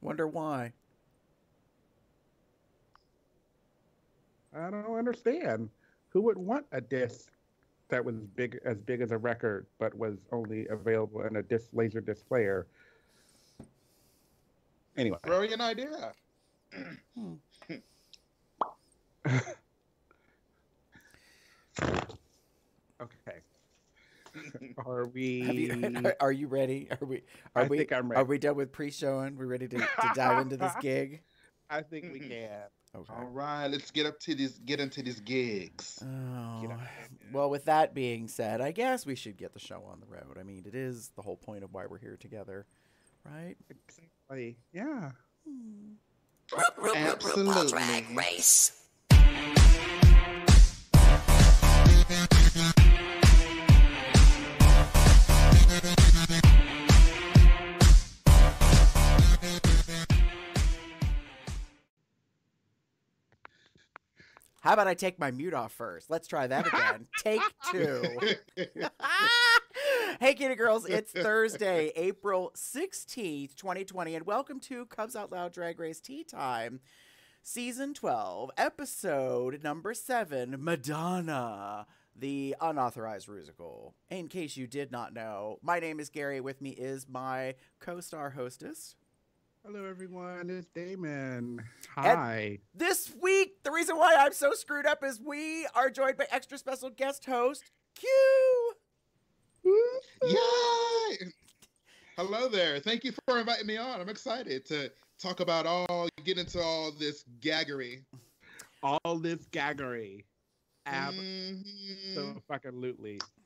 Wonder why. I don't understand. Who would want a disc that was big as big as a record, but was only available in a disc laser disc player? Anyway, Brilliant idea. okay. Are we? You, are you ready? Are we? Are I we? think I'm Are we done with pre-showing? We ready to, to dive into this gig? I think we mm-hmm. can. Okay. All right, let's get up to these, get into these gigs. Oh, well, with that being said, I guess we should get the show on the road. I mean, it is the whole point of why we're here together, right? Exactly. Yeah. Hmm. Absolutely. Drag race. How about I take my mute off first? Let's try that again. take two. hey, kitty girls, it's Thursday, April 16th, 2020, and welcome to Cubs Out Loud Drag Race Tea Time, Season 12, Episode number 7 Madonna, the unauthorized musical. In case you did not know, my name is Gary. With me is my co star hostess. Hello, everyone. It's Damon. Hi. This week, the reason why I'm so screwed up is we are joined by extra special guest host, Q. Yay! Hello there. Thank you for inviting me on. I'm excited to talk about all, get into all this gaggery. All this gaggery. Absolutely. Mm-hmm.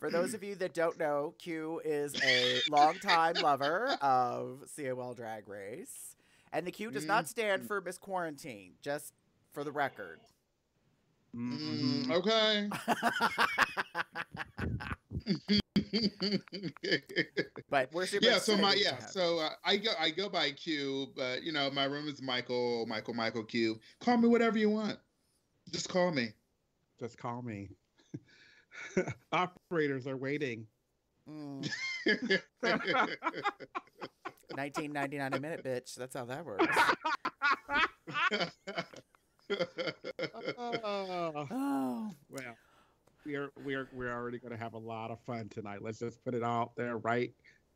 For those of you that don't know, Q is a longtime lover of COL Drag Race. And the Q does not stand Mhm. for Miss Quarantine, just for the record. Mm, okay. but we're super yeah, so my yeah, so uh, I go I go by Q, but you know my room is Michael, Michael, Michael Q. Call me whatever you want. Just call me. Just call me. Operators are waiting. Mm, 1999 a minute, bitch. That's how that works. Oh, Oh. well, we are we are we're already going to have a lot of fun tonight. Let's just put it out there right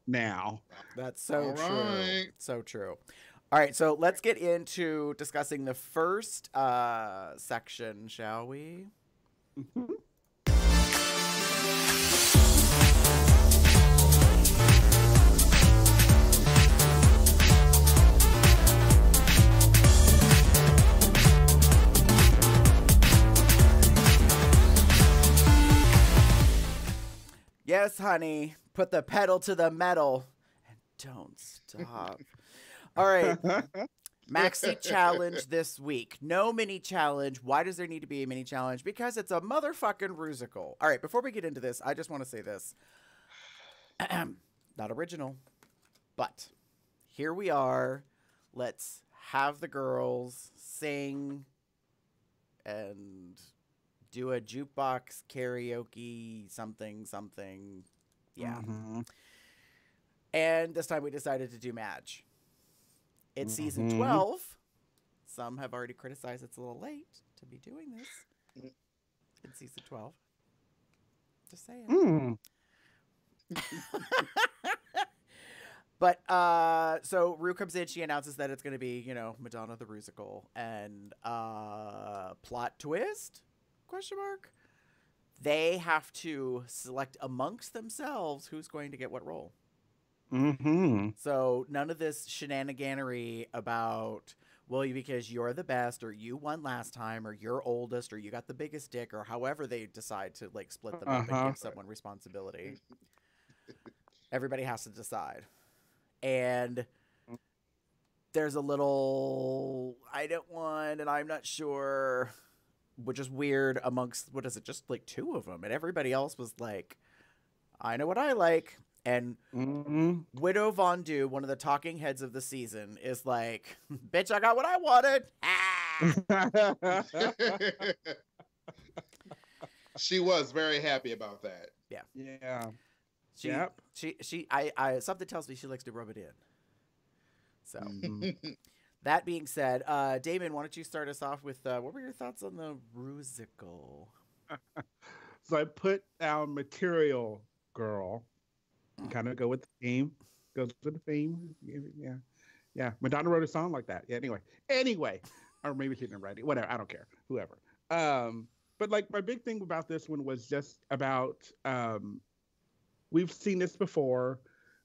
now. That's so All true. right. So true. All right, so let's get into discussing the first uh, section, shall we? Mhm. Yes, honey. Put the pedal to the metal and don't stop. All right, Maxi challenge this week. No mini challenge. Why does there need to be a mini challenge? Because it's a motherfucking rusical. All right, before we get into this, I just want to say this. Not original, but here we are. Let's have the girls sing and do a jukebox karaoke something something. Yeah. Mhm. And this time we decided to do Madge. It's season Mhm. 12. Some have already criticized it's a little late to be doing this. In season 12. Just saying. Mm. But uh so Ru comes in, she announces that it's gonna be, you know, Madonna the Rusical and uh plot twist? Question mark. They have to select amongst themselves who's going to get what role. Mhm. So none of this shenaniganery about well, you because you're the best, or you won last time, or you're oldest, or you got the biggest dick, or however they decide to like split them up and Uh-huh. give someone responsibility. Everybody has to decide, and there's a little I don't want, and I'm not sure, which is weird amongst what is it? Just like two of them, and everybody else was like, I know what I like, and Mhm. Widow Von Du, one of the talking heads of the season, is like, "Bitch, I got what I wanted." Ah! she was very happy about that. yeah. Yeah. She, Yep. she, she. I, I. Something tells me she likes to rub it in. So Mhm. that being said, uh, Damon, why don't you start us off with uh, what were your thoughts on the musical? so I put down Material Girl. Kind of go with the theme. Goes with the theme. Yeah, yeah. Madonna wrote a song like that. Yeah. Anyway, anyway, or maybe she didn't write it. Whatever. I don't care. Whoever. Um, but like my big thing about this one was just about um, we've seen this before.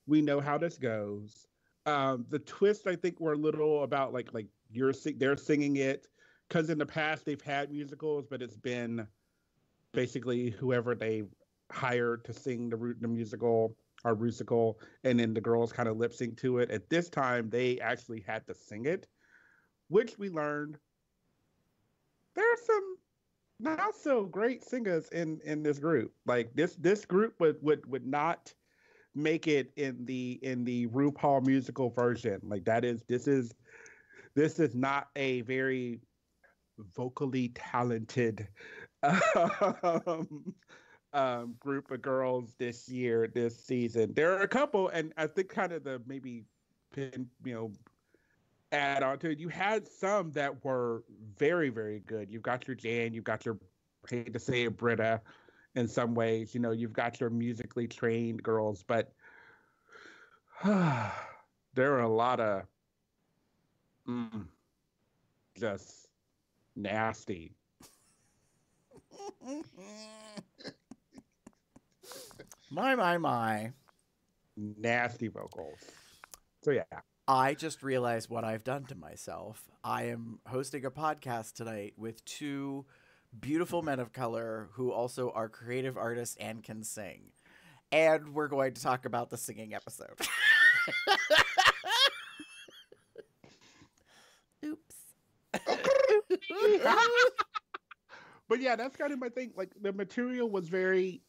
We know how this goes. Um, the twist I think were a little about like like you're sing- they're singing it because in the past they've had musicals, but it's been basically whoever they hired to sing the ru- the musical or musical, and then the girls kind of lip sync to it. At this time, they actually had to sing it, which we learned there's some not so great singers in in this group. Like this this group would would would not make it in the in the RuPaul musical version. Like that is this is this is not a very vocally talented um, um, group of girls this year, this season. There are a couple, and I think kind of the maybe pin, you know, add on to it. You had some that were very, very good. You've got your Jan, you've got your, hate to say it, Brita, in some ways. You know, you've got your musically trained girls, but there are a lot of mm, just nasty my my my. nasty vocals. So yeah, I just realized what I've done to myself. I am hosting a podcast tonight with two beautiful men of color who also are creative artists and can sing. And we're going to talk about the singing episode. Oops. but yeah, that's kind of my thing. Like the material was very,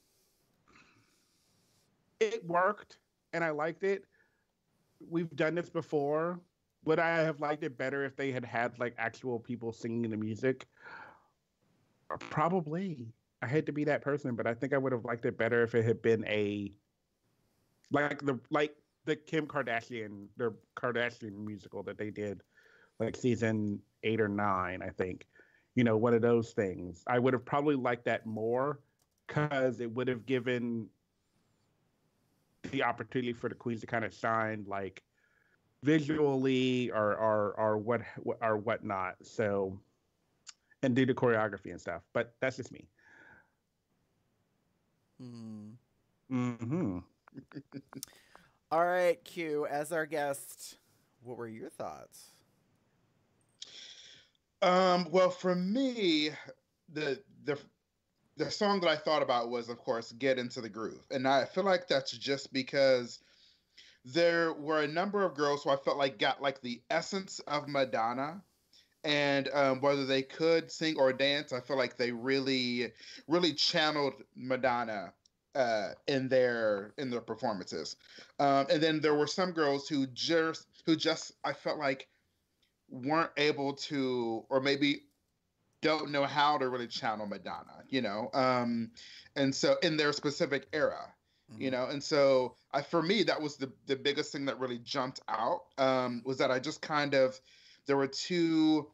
it worked, and I liked it. We've done this before. Would I have liked it better if they had had like actual people singing the music? Uh, probably. I hate to be that person, but I think I would have liked it better if it had been a like the like the Kim Kardashian the Kardashian musical that they did like season eight or nine, I think. You know, one of those things. I would have probably liked that more because it would have given the opportunity for the queens to kind of shine like visually or or or what or whatnot. So and do the choreography and stuff. But that's just me. Hmm. Mm-hmm. All right, Q, as our guest, what were your thoughts? Um, well, for me, the the the song that I thought about was, of course, "Get Into the Groove," and I feel like that's just because there were a number of girls who I felt like got like the essence of Madonna, and um, whether they could sing or dance, I feel like they really, really channeled Madonna uh, in their in their performances. Um, and then there were some girls who just who just I felt like weren't able to, or maybe don't know how to really channel Madonna, you know. Um, and so in their specific era, you know, and so I, for me, that was the the biggest thing that really jumped out um, was that I just kind of there were two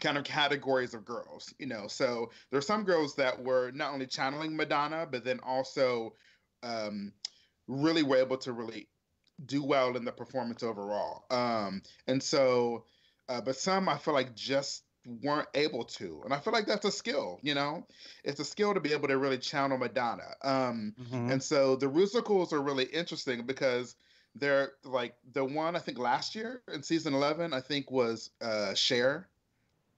kind of categories of girls, you know. So there are some girls that were not only channeling Madonna, but then also um, really were able to really do well in the performance overall. Um, and so, uh, but some I feel like just weren't able to, and I feel like that's a skill. You know, it's a skill to be able to really channel Madonna. Um, Mm-hmm. and so the musicals are really interesting because they're like the one I think last year in season eleven I think was uh, Cher,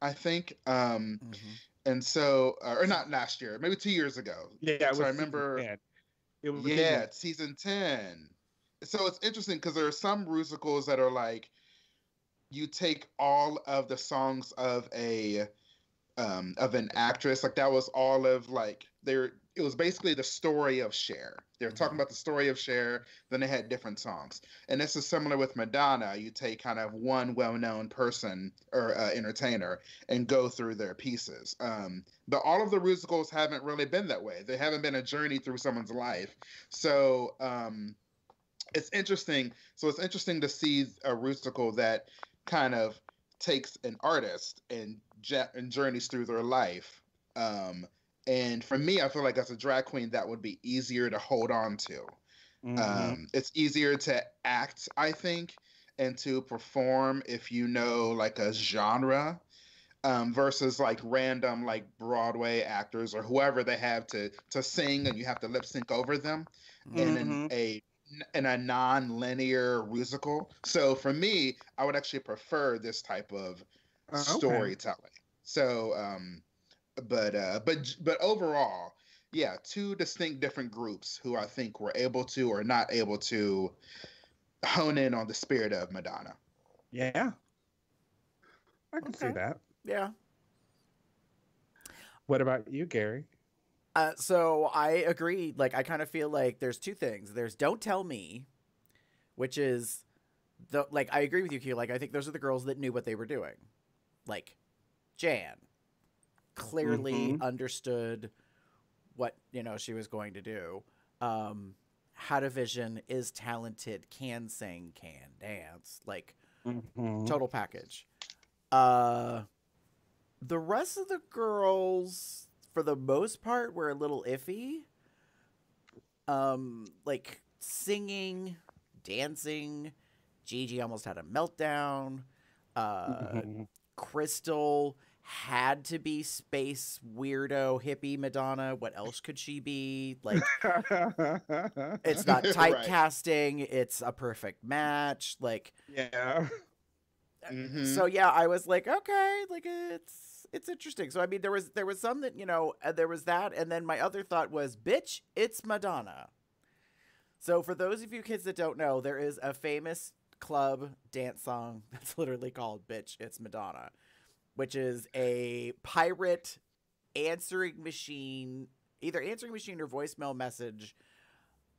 I think. Um, Mhm. and so uh, or not last year, maybe two years ago. Yeah, So I remember- It was Yeah, season- 10. So it's interesting because there are some musicals that are like you take all of the songs of a um of an actress like that was all of like there it was basically the story of Cher. They were talking Mhm. about the story of Cher, then they had different songs. And this is similar with Madonna. You take kind of one well-known person or uh, entertainer and go through their pieces. Um, but all of the musicals haven't really been that way. They haven't been a journey through someone's life. So um, it's interesting. So it's interesting to see a rusical that kind of takes an artist and, and journeys through their life. Um, and for me, I feel like as a drag queen, that would be easier to hold on to. Mhm. Um, it's easier to act, I think, and to perform if you know like a genre um, versus like random like Broadway actors or whoever they have to to sing and you have to lip sync over them in an, Mhm. a in a non-linear musical. So for me, I would actually prefer this type of Uh, okay. storytelling. So, um, but uh, but but overall, yeah, two distinct different groups who I think were able to or not able to hone in on the spirit of Madonna. Yeah. I can see that. Yeah. What about you, Gary? Uh, so I agree. Like, I kind of feel like there's two things. There's "Don't Tell Me," which is the like I agree with you, Q. Like, I think those are the girls that knew what they were doing. Like, Jan clearly Mhm. understood what you know she was going to do. Um, had a vision, is talented, can sing, can dance. Like, Mhm. total package. Uh the rest of the girls for the most part were a little iffy. Um like singing, dancing, Gigi almost had a meltdown. Uh Mhm. Crystal had to be space weirdo hippie Madonna. What else could she be? Like it's not Right. typecasting, it's a perfect match. Like yeah. Mhm. so yeah i was like okay like it's it's interesting so i mean there was there was some that you know uh, there was that and then my other thought was bitch it's madonna so for those of you kids that don't know there is a famous club dance song that's literally called bitch it's madonna which is a pirate answering machine either answering machine or voicemail message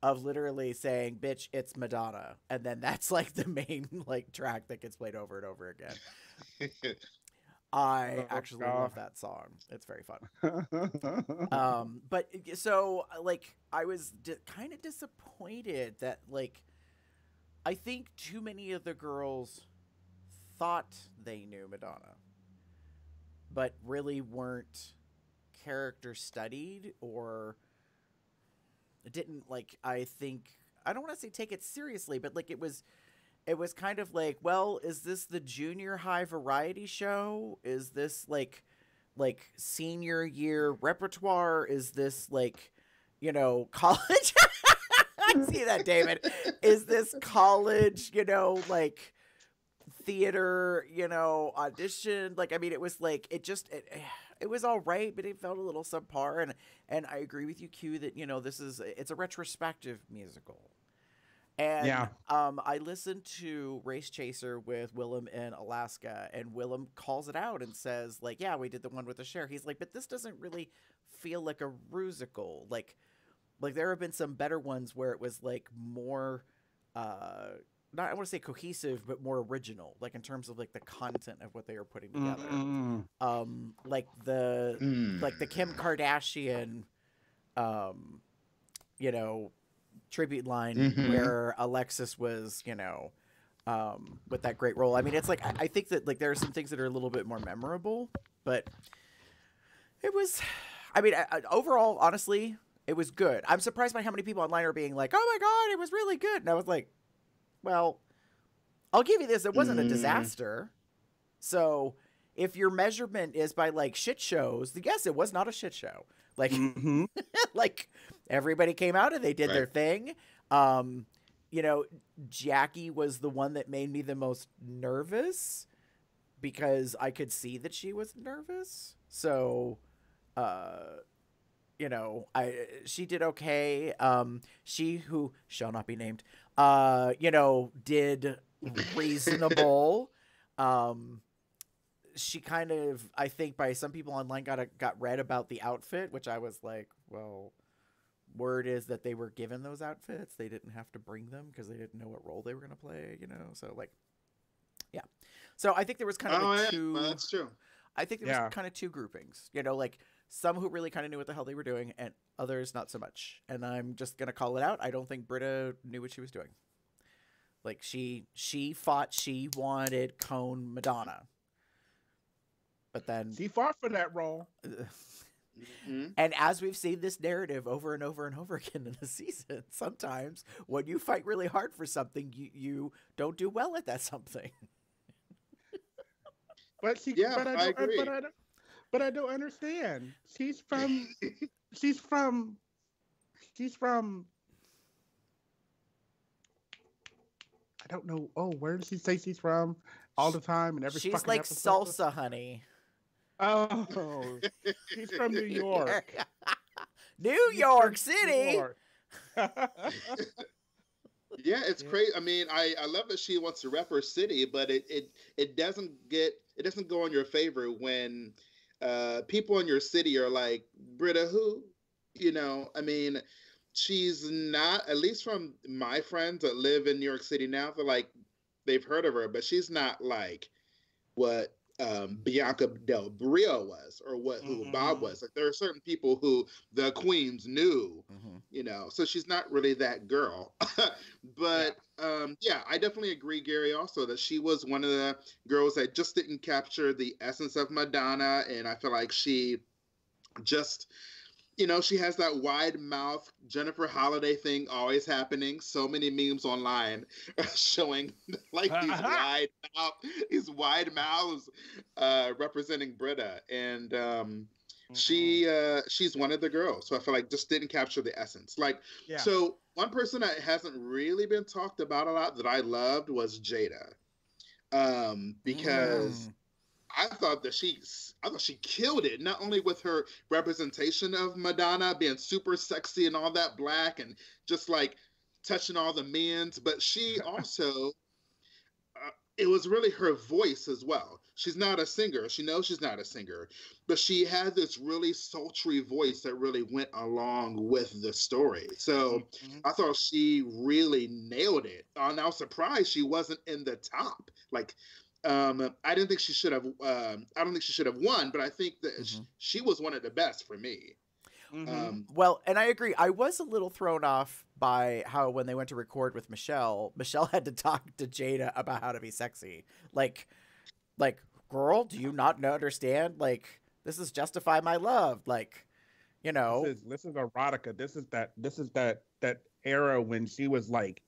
of literally saying bitch it's madonna. And then that's like the main like track that gets played over and over again. I Oh, actually God. love that song. It's very fun. Um but so uh, like i was di- kind of disappointed that like i think too many of the girls thought they knew madonna but really weren't character studied or didn't like i think i don't want to say take it seriously but like it was it was kind of like well is this the junior high variety show? Is this like like senior year repertoire? Is this like you know college? I see that david. Is this college you know like theater you know audition like i mean it was like it just it, it was all right but it felt a little subpar and and i agree with you q that you know this is it's a retrospective musical and Yeah. um, I listened to Race Chaser with Willam in Alaska, and Willam calls it out and says, like, yeah, we did the one with the Cher. He's like, but this doesn't really feel like a rusical. Like, like there have been some better ones where it was like more, uh, not I want to say cohesive, but more original, like in terms of like the content of what they were putting together. Mm-mm. Um, like the Mm. like the Kim Kardashian, um, you know, tribute line Mhm. where Alexis was, you know, um, with that great role. I mean, it's like I, I think that like there are some things that are a little bit more memorable, but it was, I mean, I, I- overall, honestly, it was good. I'm surprised by how many people online are being like, "Oh my god, it was really good," and I was like, "Well, I'll give you this. It wasn't a Mm. disaster." So if your measurement is by like shit shows, yes, it was not a shit show. Like Mhm. like everybody came out and they did their thing. Um, you know, Jackie was the one that made me the most nervous because I could see that she was nervous. So, uh, you know, I she did okay. Um, she who shall not be named, uh, you know, did reasonable. um, she kind of, I think, by some people online got a, got read about the outfit, which I was like, well, word is that they were given those outfits. They didn't have to bring them because they didn't know what role they were going to play. You know, so like, yeah. So I think there was kind of oh, like yeah, two. well, that's true. I think there Yeah. was kind of two groupings. You know, like some who really kind of knew what the hell they were doing, and others not so much. And I'm just gonna call it out. I don't think Brita knew what she was doing. Like she she fought she wanted Cone Madonna. But then She fought for that role. Mhm. and as we've seen this narrative over and over and over again in the season, sometimes when you fight really hard for something, you, you don't do well at that something. But she, Yeah, but I, I don't, agree. But I, don't, but I don't understand. She's from, she's from, she's from. I don't know. Oh, where does she say she's from? All the time and every. She's fucking like episode? salsa, honey. Oh, she's from New York. New She's York City. New York. Yeah, it's Yeah. crazy. I mean, I, I love that she wants to rep her city, but it, it it doesn't get it doesn't go in your favor when uh, people in your city are like Brita, who, you know. I mean, she's not. At least from my friends that live in New York City now, they're like they've heard of her, but she's not like what um, Bianca Del Rio was or what who Bob Mhm. was. Like there are certain people who the queens knew Mhm. you know so she's not really that girl but um yeah i definitely agree gary also that she was one of the girls that just didn't capture the essence of madonna and i feel like she just you know she has that wide mouth jennifer holliday thing always happening. So many memes online showing like these wide mouth these wide mouths uh representing brita. And um she uh she's one of the girls. So i feel like just didn't capture the essence. Like Yeah. so one person that hasn't really been talked about a lot that i loved was jaida. Um because Mm. I thought that she i thought she killed it not only with her representation of madonna being super sexy and all that black and just like touching all the men's but she also uh, it was really her voice as well. She's not a singer. She knows she's not a singer, but she had this really sultry voice that really went along with the story. So Mhm. I thought she really nailed it. And I was surprised she wasn't in the top. Like, um, I didn't think she should have. Um, I don't think she should have won, but I think that sh- Mhm. she was one of the best for me. Mhm. Um, Well, and I agree. I was a little thrown off by how when they went to record with Michelle, Michelle had to talk to Jaida about how to be sexy. Like, like, girl, do you not know, understand? Like, this is justify my love. Like, you know, This is this is erotica. This is that this is that that era when she was like,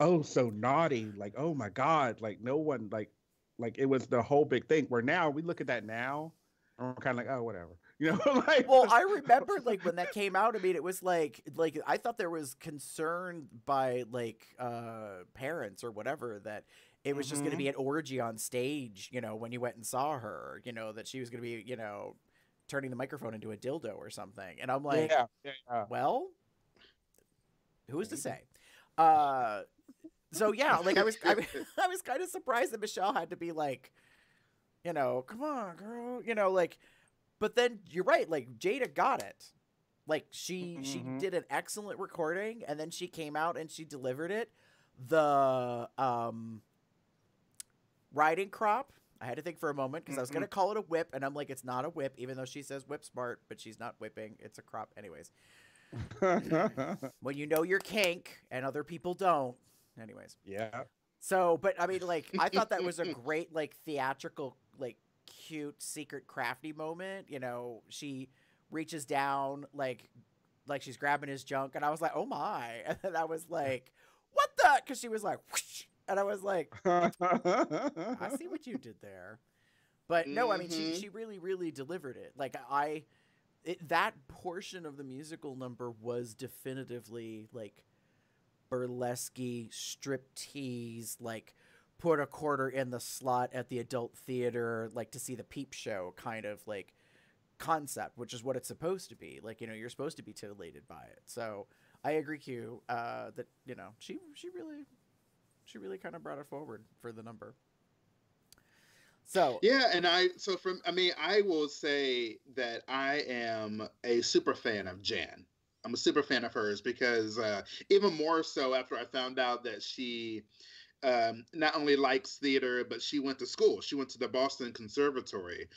oh, so naughty. Like, oh my god. Like no one like like it was the whole big thing. Where now we look at that now, and we're kind of like, oh, whatever. You know, like well, I remember like when that came out. I mean, it was like like I thought there was concern by like uh parents or whatever that it was just going to be an orgy on stage. You know, when you went and saw her, you know that she was going to be you know turning the microphone into a dildo or something. And I'm like, yeah, yeah, yeah. well, who's to say? Uh, so yeah, like I was I, was- I was kind of surprised that Michelle had to be like, you know, come on, girl, you know, like. But then you're right, like Jaida got it. Like she she Mhm. did an excellent recording, and then she came out and she delivered it. The um riding crop. I had to think for a moment because I was gonna call it a whip, and I'm like, it's not a whip, even though she says whip smart, but she's not whipping. It's a crop, anyways. When you know your kink and other people don't, anyways. yeah. So, but I mean, like, I thought that was a great, like, theatrical, like, cute, secret, crafty moment. You know, she reaches down, like, like she's grabbing his junk, and I was like, oh my! And then I was like, what the? Because she was like, whoosh, and I was like, I see what you did there. But no, I mean, she Mhm. she really, really delivered it. Like I, it, that portion of the musical number was definitively like burlesque, strip tease, like put a quarter in the slot at the adult theater, like to see the peep show kind of like concept, which is what it's supposed to be. Like you know, you're supposed to be titillated by it. So I agree, Q, uh, that you know she she really she really kind of brought it forward for the number. So Yeah, and I so from I mean I will say that I am a super fan of Jan. I'm a super fan of hers because uh, even more so after I found out that she um, not only likes theater but she went to school. She went to the Boston Conservatory,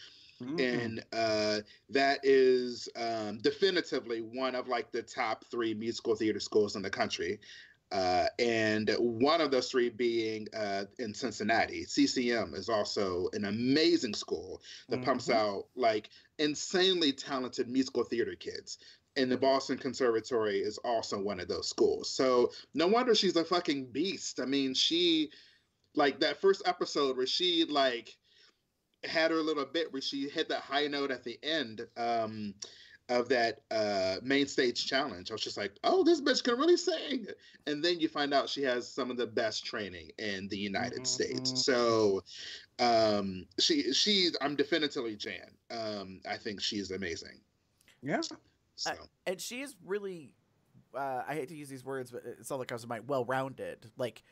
Mhm. and uh, that is um, definitively one of like the top three musical theater schools in the country. Uh, and one of those three being uh, in Cincinnati. CCM is also an amazing school that mm-hmm. pumps out like insanely talented musical theater kids. And the Boston Conservatory is also one of those schools. So no wonder she's a fucking beast. I mean, she like that first episode where she like had her little bit where she hit that high note at the end um, of that uh, main stage challenge. I was just like, oh, this bitch can really sing. And then you find out she has some of the best training in the United mm-hmm. States. So um, she she's I'm definitively Jan. Um, I think she's amazing. Yeah. So. Uh, and she is really uh, I hate to use these words, but it's all that comes to mind. Well rounded, like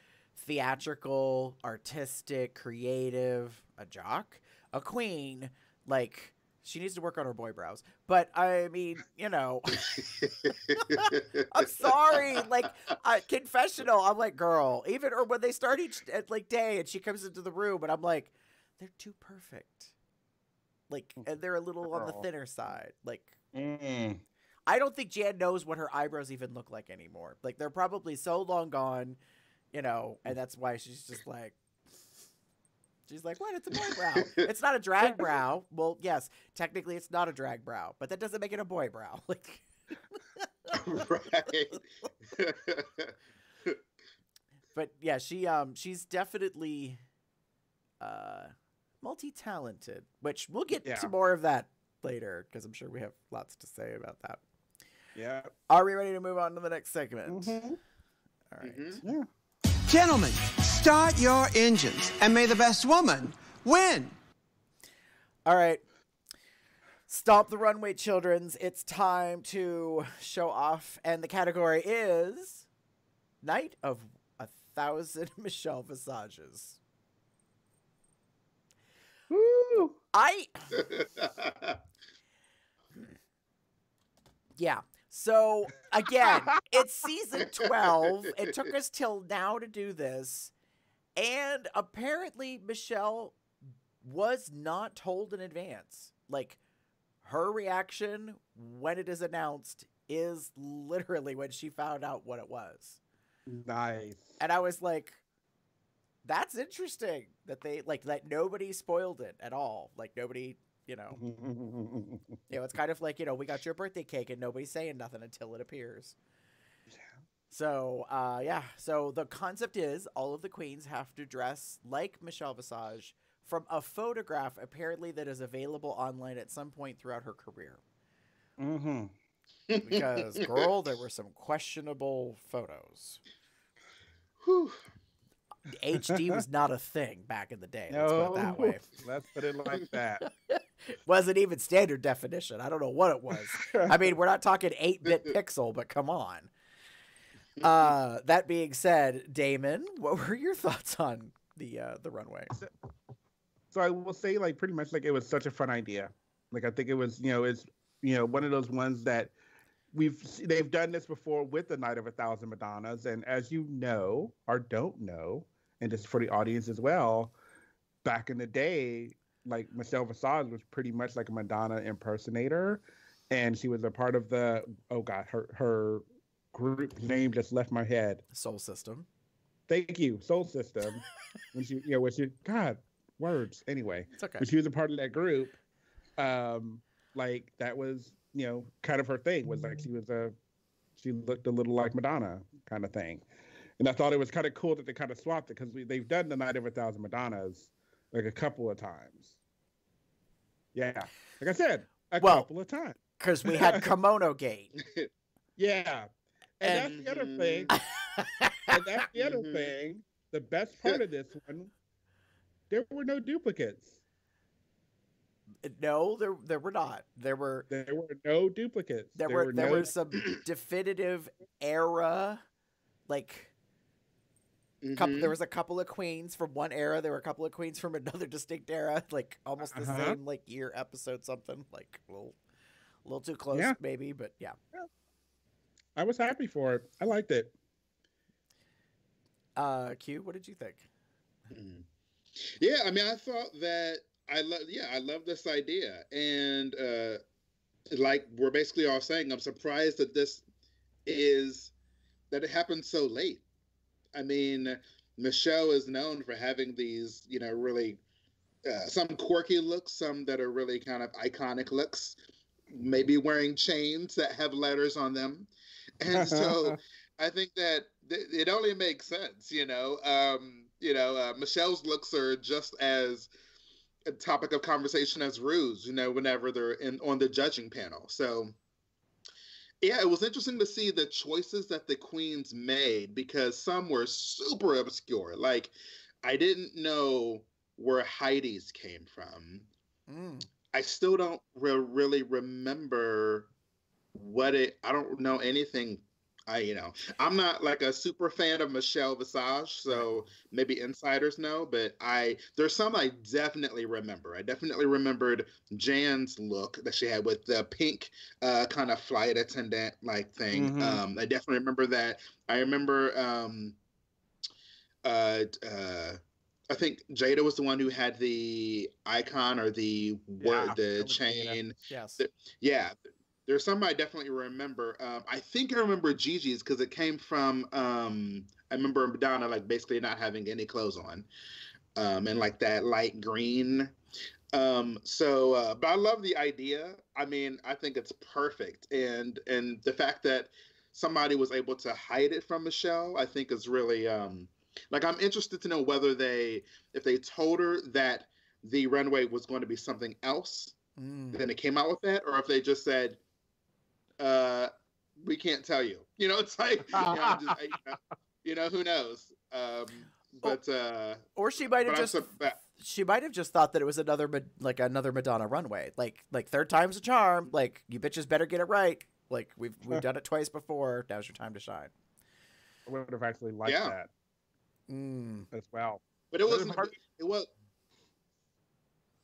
theatrical, artistic, creative, a jock, a queen. Like she needs to work on her boy brows. But I mean, you know, I'm sorry. Like uh, confessional. I'm like, girl. Even or when they start each like day, and she comes into the room, and I'm like, they're too perfect. Like, and they're a little girl. on the thinner side. Like, mm. I don't think Jan knows what her eyebrows even look like anymore. Like, they're probably so long gone you know, and that's why she's just like, she's like, what? It's a boy brow. it's not a drag brow. Well, yes, technically it's not a drag brow, but that doesn't make it a boy brow. Like, right. but yeah, she um she's definitely uh multi-talented, which we'll get yeah. to more of that later because I'm sure we have lots to say about that. Yeah. Are we ready to move on to the next segment? Mm-hmm. All right. mm-hmm. Yeah. Gentlemen, start your engines and may the best woman win. All right. Stop the runway, children's. It's time to show off. And the category is Night of a Thousand Michelle Visages. Woo! I. yeah. So again, it's season 12. It took us till now to do this. And apparently Michelle was not told in advance. Like her reaction when it is announced is literally when she found out what it was. Nice. And I was like that's interesting that they like that nobody spoiled it at all. Like nobody you know. you know, it's kind of like, you know, we got your birthday cake and nobody's saying nothing until it appears. Yeah. So, uh, yeah. So the concept is all of the queens have to dress like Michelle Visage from a photograph apparently that is available online at some point throughout her career. Mm-hmm. Because, girl, there were some questionable photos. Whew. HD was not a thing back in the day. Let's no, put it that way. Let's put it like that. Wasn't even standard definition. I don't know what it was. I mean, we're not talking 8 bit pixel, but come on. Uh, that being said, Damon, what were your thoughts on the uh, the runway? So, so I will say, like, pretty much, like, it was such a fun idea. Like, I think it was, you know, it's, you know, one of those ones that we've they've done this before with the Night of a Thousand Madonnas, and as you know or don't know, and just for the audience as well, back in the day, like Michelle Visage was pretty much like a Madonna impersonator, and she was a part of the oh god, her her group name just left my head. Soul System. Thank you, Soul System. when she, you know, when she, God, words. Anyway, it's okay. When she was a part of that group, um, like that was, you know, kind of her thing was like she was a, she looked a little like Madonna kind of thing and I thought it was kind of cool that they kind of swapped it because they've done the Night of a Thousand Madonnas like a couple of times. Yeah, like I said, a well, couple of times because we had Kimono Gate. yeah, and, and, that's the other thing. and that's the other mm-hmm. thing. The best part of this one, there were no duplicates. No, there there were not. There were there were no duplicates. There, there were, were, there no... were some definitive era like Mm-hmm. Couple, there was a couple of queens from one era. There were a couple of queens from another distinct era, like almost the uh-huh. same like year episode, something like a little, a little too close, yeah. maybe, but yeah. yeah. I was happy for it. I liked it. Uh, Q, what did you think? Mm-hmm. Yeah, I mean, I thought that I love. Yeah, I love this idea, and uh, like we're basically all saying, I'm surprised that this is that it happened so late I mean, Michelle is known for having these, you know, really uh, some quirky looks, some that are really kind of iconic looks. Maybe wearing chains that have letters on them, and so I think that th- it only makes sense, you know. Um, you know, uh, Michelle's looks are just as a topic of conversation as Ru's, you know, whenever they're in on the judging panel. So yeah, it was interesting to see the choices that the queens made because some were super obscure. Like I didn't know where Heidi's came from. Mm. I still don't re- really remember what it. I don't know anything. I you know I'm not like a super fan of Michelle Visage, so maybe insiders know. But I there's some I definitely remember. I definitely remembered Jan's look that she had with the pink uh, kind of flight attendant like thing. Mhm. Um, I definitely remember that. I remember. Um, uh, uh, I think Jaida was the one who had the icon or the word, the chain. Yes. The- Yeah, there's some I definitely remember. Um, I think I remember Gigi's because it came from. Um, I remember Madonna like basically not having any clothes on, um, and like that light green. Um, so, uh, but I love the idea. I mean, I think it's perfect, and and the fact that somebody was able to hide it from Michelle, I think is really um, like I'm interested to know whether they if they told her that the runway was going to be something else Mm. then it came out with that, or if they just said, uh, "We can't tell you." You know, it's like you know, just, I- you, know, you know, who knows? Um, but uh, Or she might have just so, she might have just thought that it was another like another Madonna runway. Like like third time's a charm. Like you bitches better get it right. Like we've we've done it twice before. Now's your time to shine. I would have actually liked Yeah. that Mm. as well. but it wasn't. hard- It was.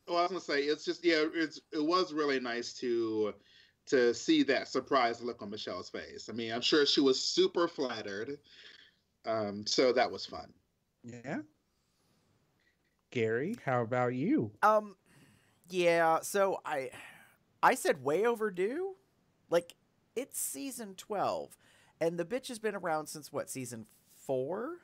Well, I was gonna say it's just yeah, it's it was really nice to to see that surprised look on Michelle's face. I mean, I'm sure she was super flattered. Um, so that was fun. Yeah. Gary, how about you? Um, yeah. So I, I said way overdue. Like it's season twelve, and the bitch has been around since what season four?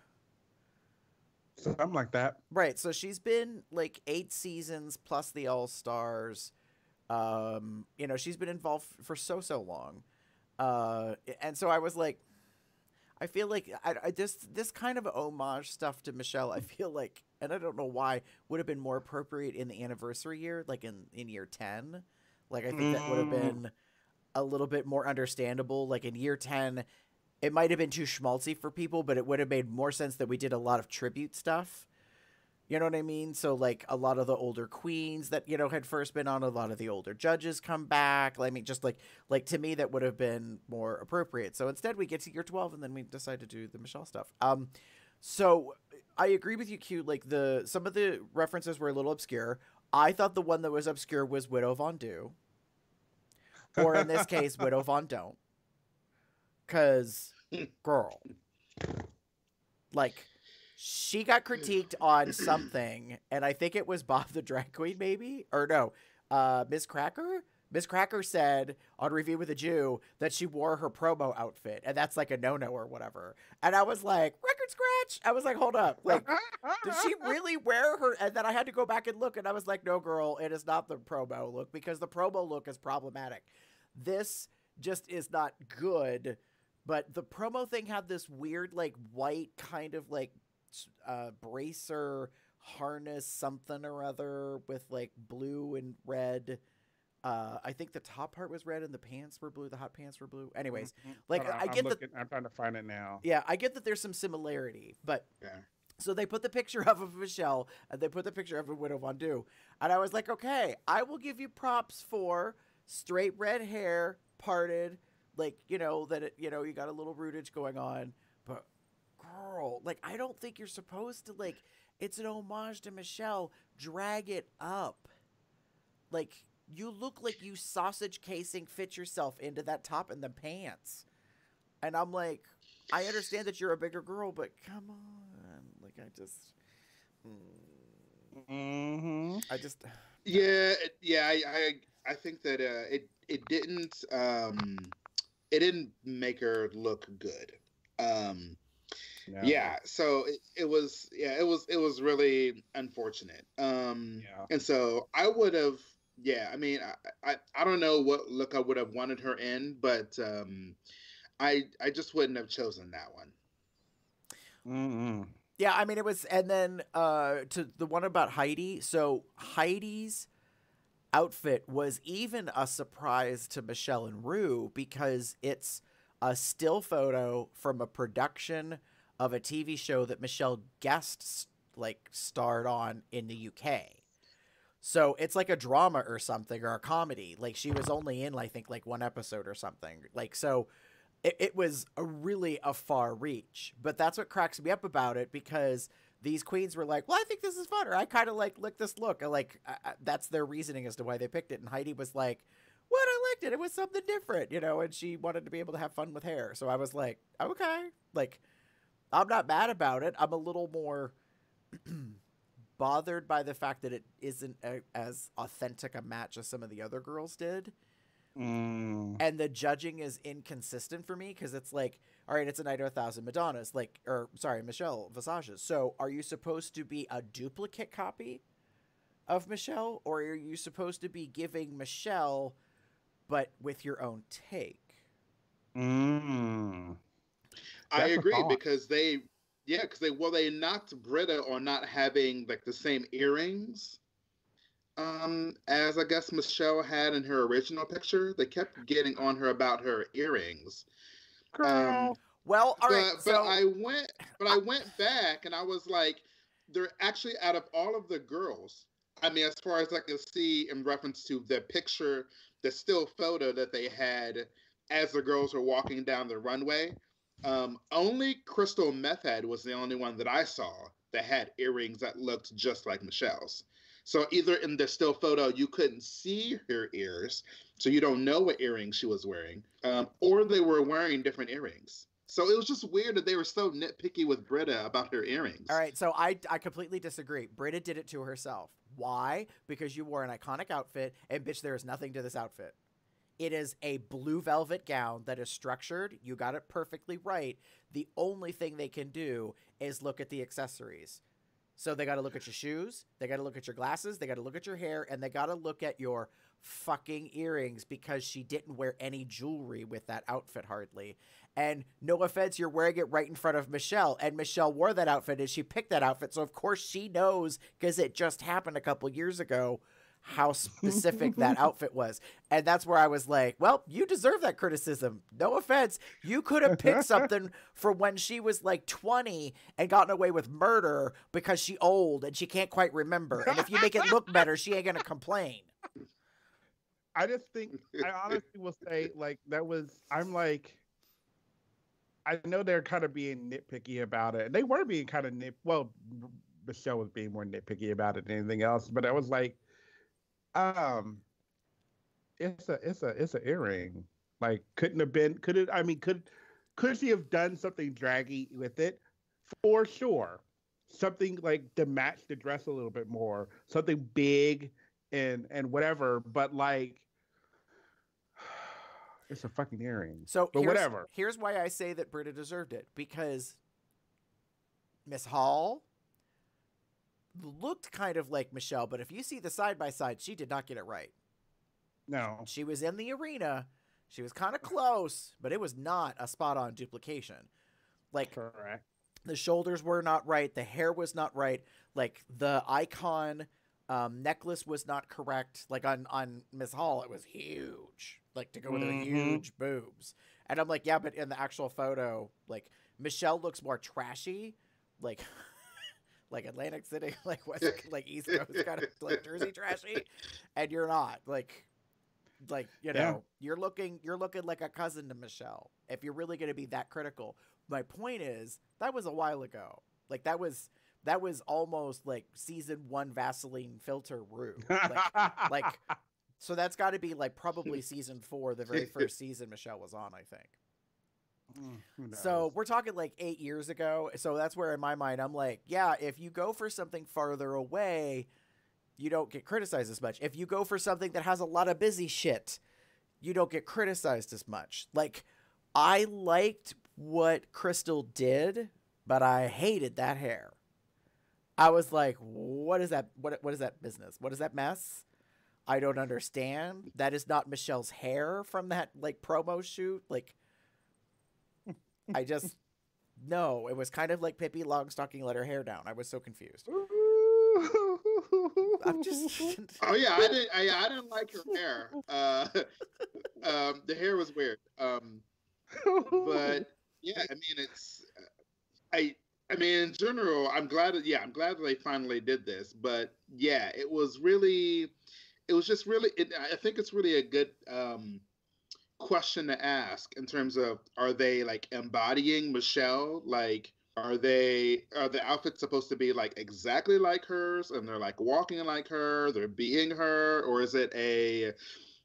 Something like that. Right. So she's been like eight seasons plus the All Stars. Um, you know, she's been involved for so so long. Uh, and so I was like, I feel like I, I this this kind of homage stuff to Michelle. I feel like, and I don't know why, would have been more appropriate in the anniversary year, like in in year ten. Like I think that would have Mm. been a little bit more understandable. Like in year ten, it might have been too schmaltzy for people, but it would have made more sense that we did a lot of tribute stuff. You know what I mean? So like a lot of the older queens that you know had first been on, a lot of the older judges come back. I mean, just like like to me that would have been more appropriate. So instead, we get to year twelve, and then we decide to do the Michelle stuff. Um, so I agree with you, Q. Like the some of the references were a little obscure. I thought the one that was obscure was Widow Von Du, or in this case, Widow Von Don't. Cause girl, like she got critiqued on something, and I think it was Bob the drag queen, maybe or no, uh, Miz Cracker. Miz Cracker said on Review with a Jew that she wore her promo outfit, and that's like a no-no or whatever. And I was like, record scratch. I was like, hold up, like did she really wear her? And then I had to go back and look, and I was like, no, girl, it is not the promo look because the promo look is problematic. This just is not good. But the promo thing had this weird, like, white kind of like uh, bracer harness something or other with like blue and red. Uh, I think the top part was red and the pants were blue. The hot pants were blue. Anyways, like, Hold on, I I'm get looking, I'm trying to find it now. yeah, I get that there's some similarity, but Yeah. so they put the picture of of Michelle and they put the picture of a Widow Von Du. And I was like, okay, I will give you props for straight red hair, parted, like, you know, that it, you know, you got a little rootage going on. Girl, like, I don't think you're supposed to, like, it's an homage to Michelle. Drag it up. Like, you look like you sausage casing fit yourself into that top and the pants. And I'm like, I understand that you're a bigger girl, but come on. Like I just mm, Mm-hmm. I just Yeah, yeah, I, I, I think that uh, it, it didn't, um, it didn't make her look good. Um, No. Yeah, so it, it was yeah, it was it was really unfortunate. Um Yeah. and so I would have yeah, I mean I, I I don't know what look I would have wanted her in, but um I I just wouldn't have chosen that one. Mm-mm. Yeah, I mean it was, and then uh, to the one about Heidi. So Heidi's outfit was even a surprise to Michelle and Ru because it's a still photo from a production of a TV show that Michelle guest like starred on in the UK. So it's like a drama or something or a comedy. Like she was only in I think like one episode or something. Like so it, it was a really a far reach. But that's what cracks me up about it because these queens were like, "Well, I think this is fun," or "I kind of like like this look." I like I, I- that's their reasoning as to why they picked it. And Heidi was like, "What? I liked it. It was something different, you know." And she wanted to be able to have fun with hair. So I was like, "Okay." Like, I'm not mad about it. I'm a little more bothered by the fact that it isn't a, as authentic a match as some of the other girls did Mm. and the judging is inconsistent for me because it's like all right it's a night of a thousand madonnas like or sorry michelle visages so are you supposed to be a duplicate copy of michelle or are you supposed to be giving michelle but with your own take Mm. I That's a agree because they yeah, because they well they knocked Brita on not having like the same earrings um as I guess Michelle had in her original picture. They kept getting on her about her earrings. Girl. well all right but, so but I went but I went back and I was like, they're actually out of all of the girls. I mean, as far as I can see in reference to the picture, the still photo that they had as the girls were walking down the runway, um, only Crystal Methyd was the only one that I saw that had earrings that looked just like Michelle's. So either in the still photo you couldn't see her ears, so you don't know what earrings she was wearing, um, or they were wearing different earrings. So it was just weird that they were so nitpicky with Brita about her earrings. all right so i i completely disagree brita did it to herself why because you wore an iconic outfit and bitch there is nothing to this outfit It is a blue velvet gown that is structured. You got it perfectly right. The only thing they can do is look at the accessories. So they got to look at your shoes, they got to look at your glasses, they got to look at your hair, and they got to look at your fucking earrings because she didn't wear any jewelry with that outfit hardly. And no offense, you're wearing it right in front of Michelle, and Michelle wore that outfit and she picked that outfit. So of course she knows because it just happened a couple years ago how specific that outfit was. And that's where I was like, well, you deserve that criticism. No offense. You could have picked something for when she was like 20 and gotten away with murder because she old and she can't quite remember. And if you make it look better, she ain't going to complain. I just think I honestly will say like that was I'm like I know they're kind of being nitpicky about it. And they were being kind of nit well Michelle was being more nitpicky about it than anything else, but I was like um it's a it's a it's an earring. Like couldn't have been could it I mean could could she have done something draggy with it? For sure. Something like to match the dress a little bit more, something big and and whatever, but like it's a fucking earring. So But here's, whatever. Here's why I say that Brita deserved it because Miss Hall looked kind of like Michelle, but if you see the side by side, she did not get it right. No. She was in the arena. She was kind of close, but it was not a spot on duplication. Like Correct. the shoulders were not right, the hair was not right, like the icon um, necklace was not correct. Like on on Miss Hall, it was huge, like to go with her Mhm. huge boobs. And I'm like, yeah, but in the actual photo, like Michelle looks more trashy, like like Atlantic City, like West, like East Coast kind of like Jersey trashy, and you're not like like you know Yeah. you're looking you're looking like a cousin to Michelle. If you're really going to be that critical, my point is that was a while ago. Like that was that was almost like season one Vaseline filter Ru. Like, like so that's got to be like probably season four, the very first season Michelle was on, I think. Mm, So we're talking like eight years ago. So that's where in my mind I'm like, yeah, if you go for something farther away, you don't get criticized as much. If you go for something that has a lot of busy shit, you don't get criticized as much. Like I liked what Crystal did but I hated that hair. I was like, what is that? What what is that business? What is that mess? I don't understand. That is not Michelle's hair from that like promo shoot. Like, I just no. It was kind of like Pippi Longstocking let her hair down. I was so confused. I'm just. Oh yeah, I didn't. I, I didn't like her hair. Uh, um, the hair was weird. Um, but yeah, I mean, it's. I. I mean, in general, I'm glad. Yeah, I'm glad that they finally did this. But yeah, it was really. It was just really. It, I think it's really a good. Um, question to ask in terms of are they like embodying Michelle like are they are the outfits supposed to be like exactly like hers and they're like walking like her, they're being her, or is it a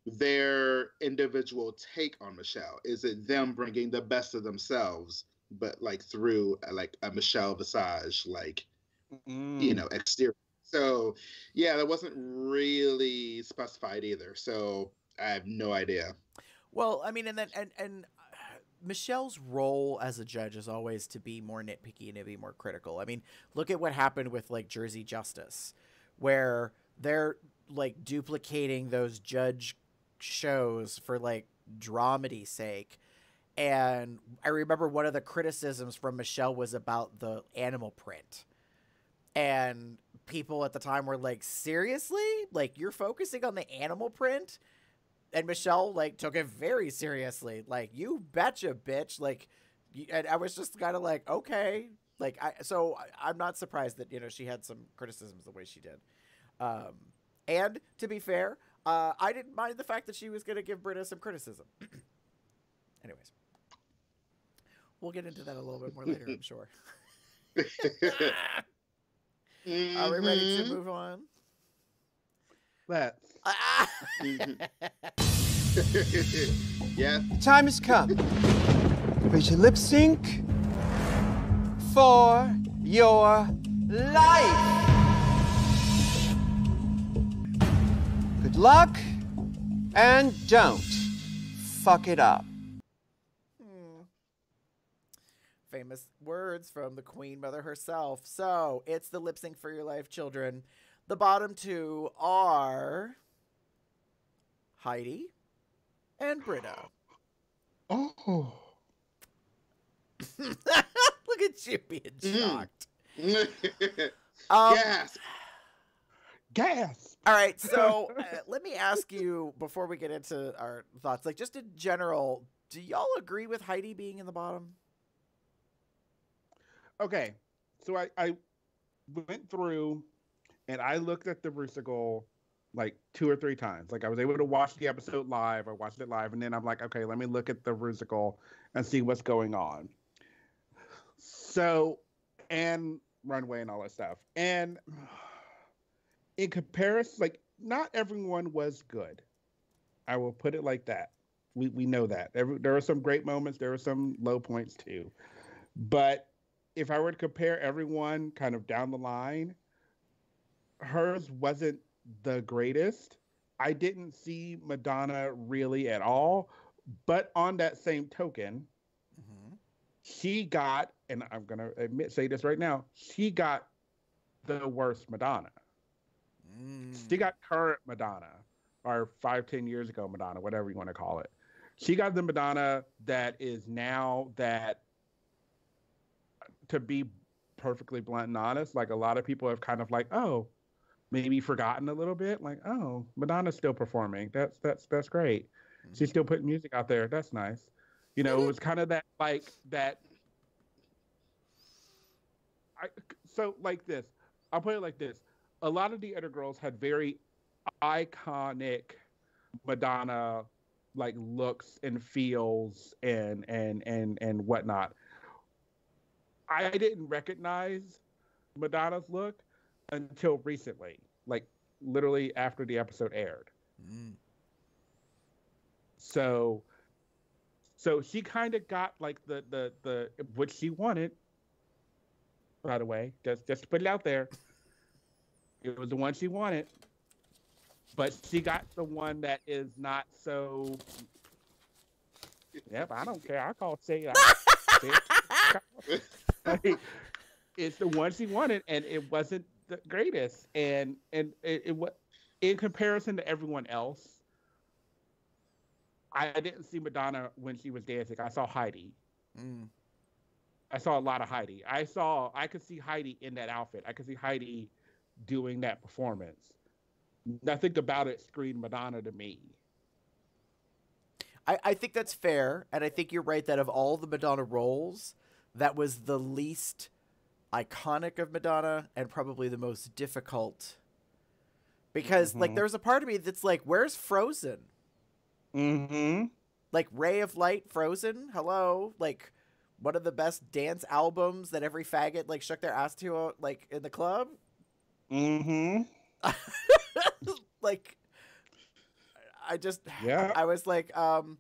their individual take on Michelle? Is it them bringing the best of themselves, but like through uh, like a Michelle Visage, like Mm. you know, exterior? So yeah, that wasn't really specified either. So I have no idea. Well, I mean, and then and and uh, Michelle's role as a judge is always to be more nitpicky and to be more critical. I mean, look at what happened with like Jersey Justice, where they're like duplicating those judge shows for like dramedy sake. And I remember one of the criticisms from Michelle was about the animal print. And people at the time were like, seriously? Like, you're focusing on the animal print? And Michelle like took it very seriously. Like, you betcha, bitch. Like, and I was just kind of like, okay. Like, I so I, I'm not surprised that you know she had some criticisms the way she did. Um, and to be fair, uh, I didn't mind the fact that she was going to give Brita some criticism. Anyways, we'll get into that a little bit more later, I'm sure. Are we ready to Mhm. move on? Let's. Ah! yeah. The time has come for your lip sync for your life. Good luck and don't fuck it up. Hmm. Famous words from the Queen Mother herself. So it's the lip sync for your life, children. The bottom two are Heidi and Brita. Oh. Look at you being Mm. shocked. Um, yes. Gas. All right, so uh, let me ask you before we get into our thoughts, like just in general, do y'all agree with Heidi being in the bottom? Okay. So I, I went through and I looked at the Rusical like two or three times. Like I was able to watch the episode live. I watched it live, and then I'm like, okay, let me look at the Rusical and see what's going on. So, and runway and all that stuff. And in comparison, like not everyone was good. I will put it like that. We we know that. Every, there are some great moments. There are some low points too. But if I were to compare everyone kind of down the line, hers wasn't the greatest. I didn't see Madonna really at all. But on that same token, Mm-hmm. she got, and I'm gonna admit, say this right now, she got the worst Madonna. She got current Madonna, or five, ten years ago Madonna, whatever you want to call it. She got the Madonna that is now that, to be perfectly blunt and honest, like a lot of people have kind of like, oh, maybe forgotten a little bit. Like, oh, Madonna's still performing. That's that's that's great. Mm-hmm. She's still putting music out there. That's nice. You know, it mm-hmm. was kind of that like that. I so like this. I'll put it like this. A lot of the other girls had very iconic Madonna like looks and feels and and and and whatnot. I didn't recognize Madonna's look until recently, like literally after the episode aired. Mm. So so she kind of got like the the the what she wanted. By the way, just just to put it out there, it was the one she wanted, but she got the one that is not so. Yep, I don't care. I call say it. out. Say it's the one she wanted, and it wasn't the greatest. And and it, it was in comparison to everyone else. I didn't see Madonna when she was dancing. I saw Heidi. Mm. I saw a lot of Heidi. I saw I could see Heidi in that outfit. I could see Heidi doing that performance. Nothing about it screamed Madonna to me. I, I think that's fair, and I think you're right that of all the Madonna roles, that was the least iconic of Madonna and probably the most difficult. Because like Mhm. there's a part of me that's like, where's Frozen? Mm-hmm. Like Ray of Light, Frozen. Hello, like one of the best dance albums that every faggot like shook their ass to, like in the club. Mm-hmm. like, I just Yeah. I was like, um,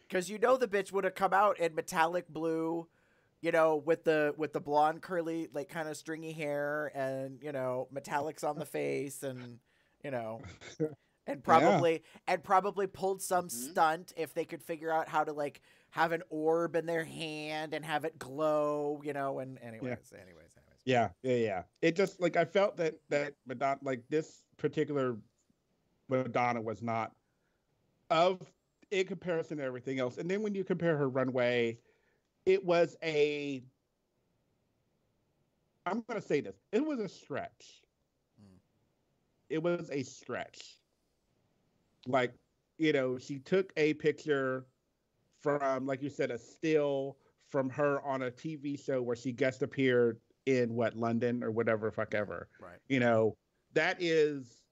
because you know the bitch would have come out in metallic blue, you know, with the with the blonde curly like kind of stringy hair and you know metallics on the face and you know. And probably and probably pulled some Mhm. stunt if they could figure out how to like have an orb in their hand and have it glow, you know. And anyways, anyways, anyways. Yeah, yeah, yeah. It just like I felt that that Madonna, like this particular Madonna, was not of in comparison to everything else. And then when you compare her runway, it was a. I'm going to say this. It was a stretch. Mm. It was a stretch. Like, you know, she took a picture from, like you said, a still from her on a TV show where she guest appeared in what London or whatever fuck ever. Right. You know, that is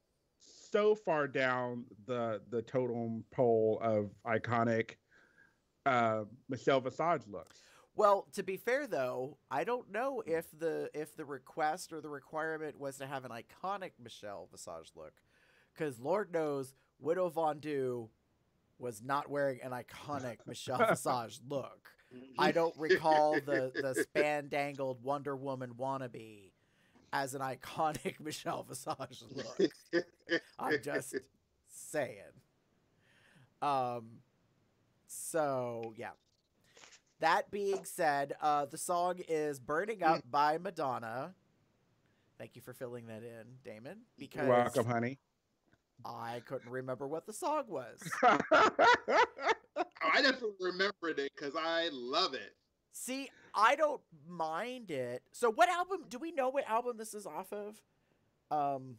so far down the the totem pole of iconic uh, Michelle Visage looks. Well, to be fair though, I don't know if the if the request or the requirement was to have an iconic Michelle Visage look, because Lord knows Widow Von'Du was not wearing an iconic Michelle Visage look. I don't recall the the span dangled Wonder Woman wannabe as an iconic Michelle Visage look. I'm just saying. Um. So yeah. That being said, uh, the song is "Burning Up" by Madonna. Thank you for filling that in, Damon, because Welcome, honey. I couldn't remember what the song was. I definitely remembered it because I love it. See, I don't mind it. So, what album? Do we know what album this is off of? Um.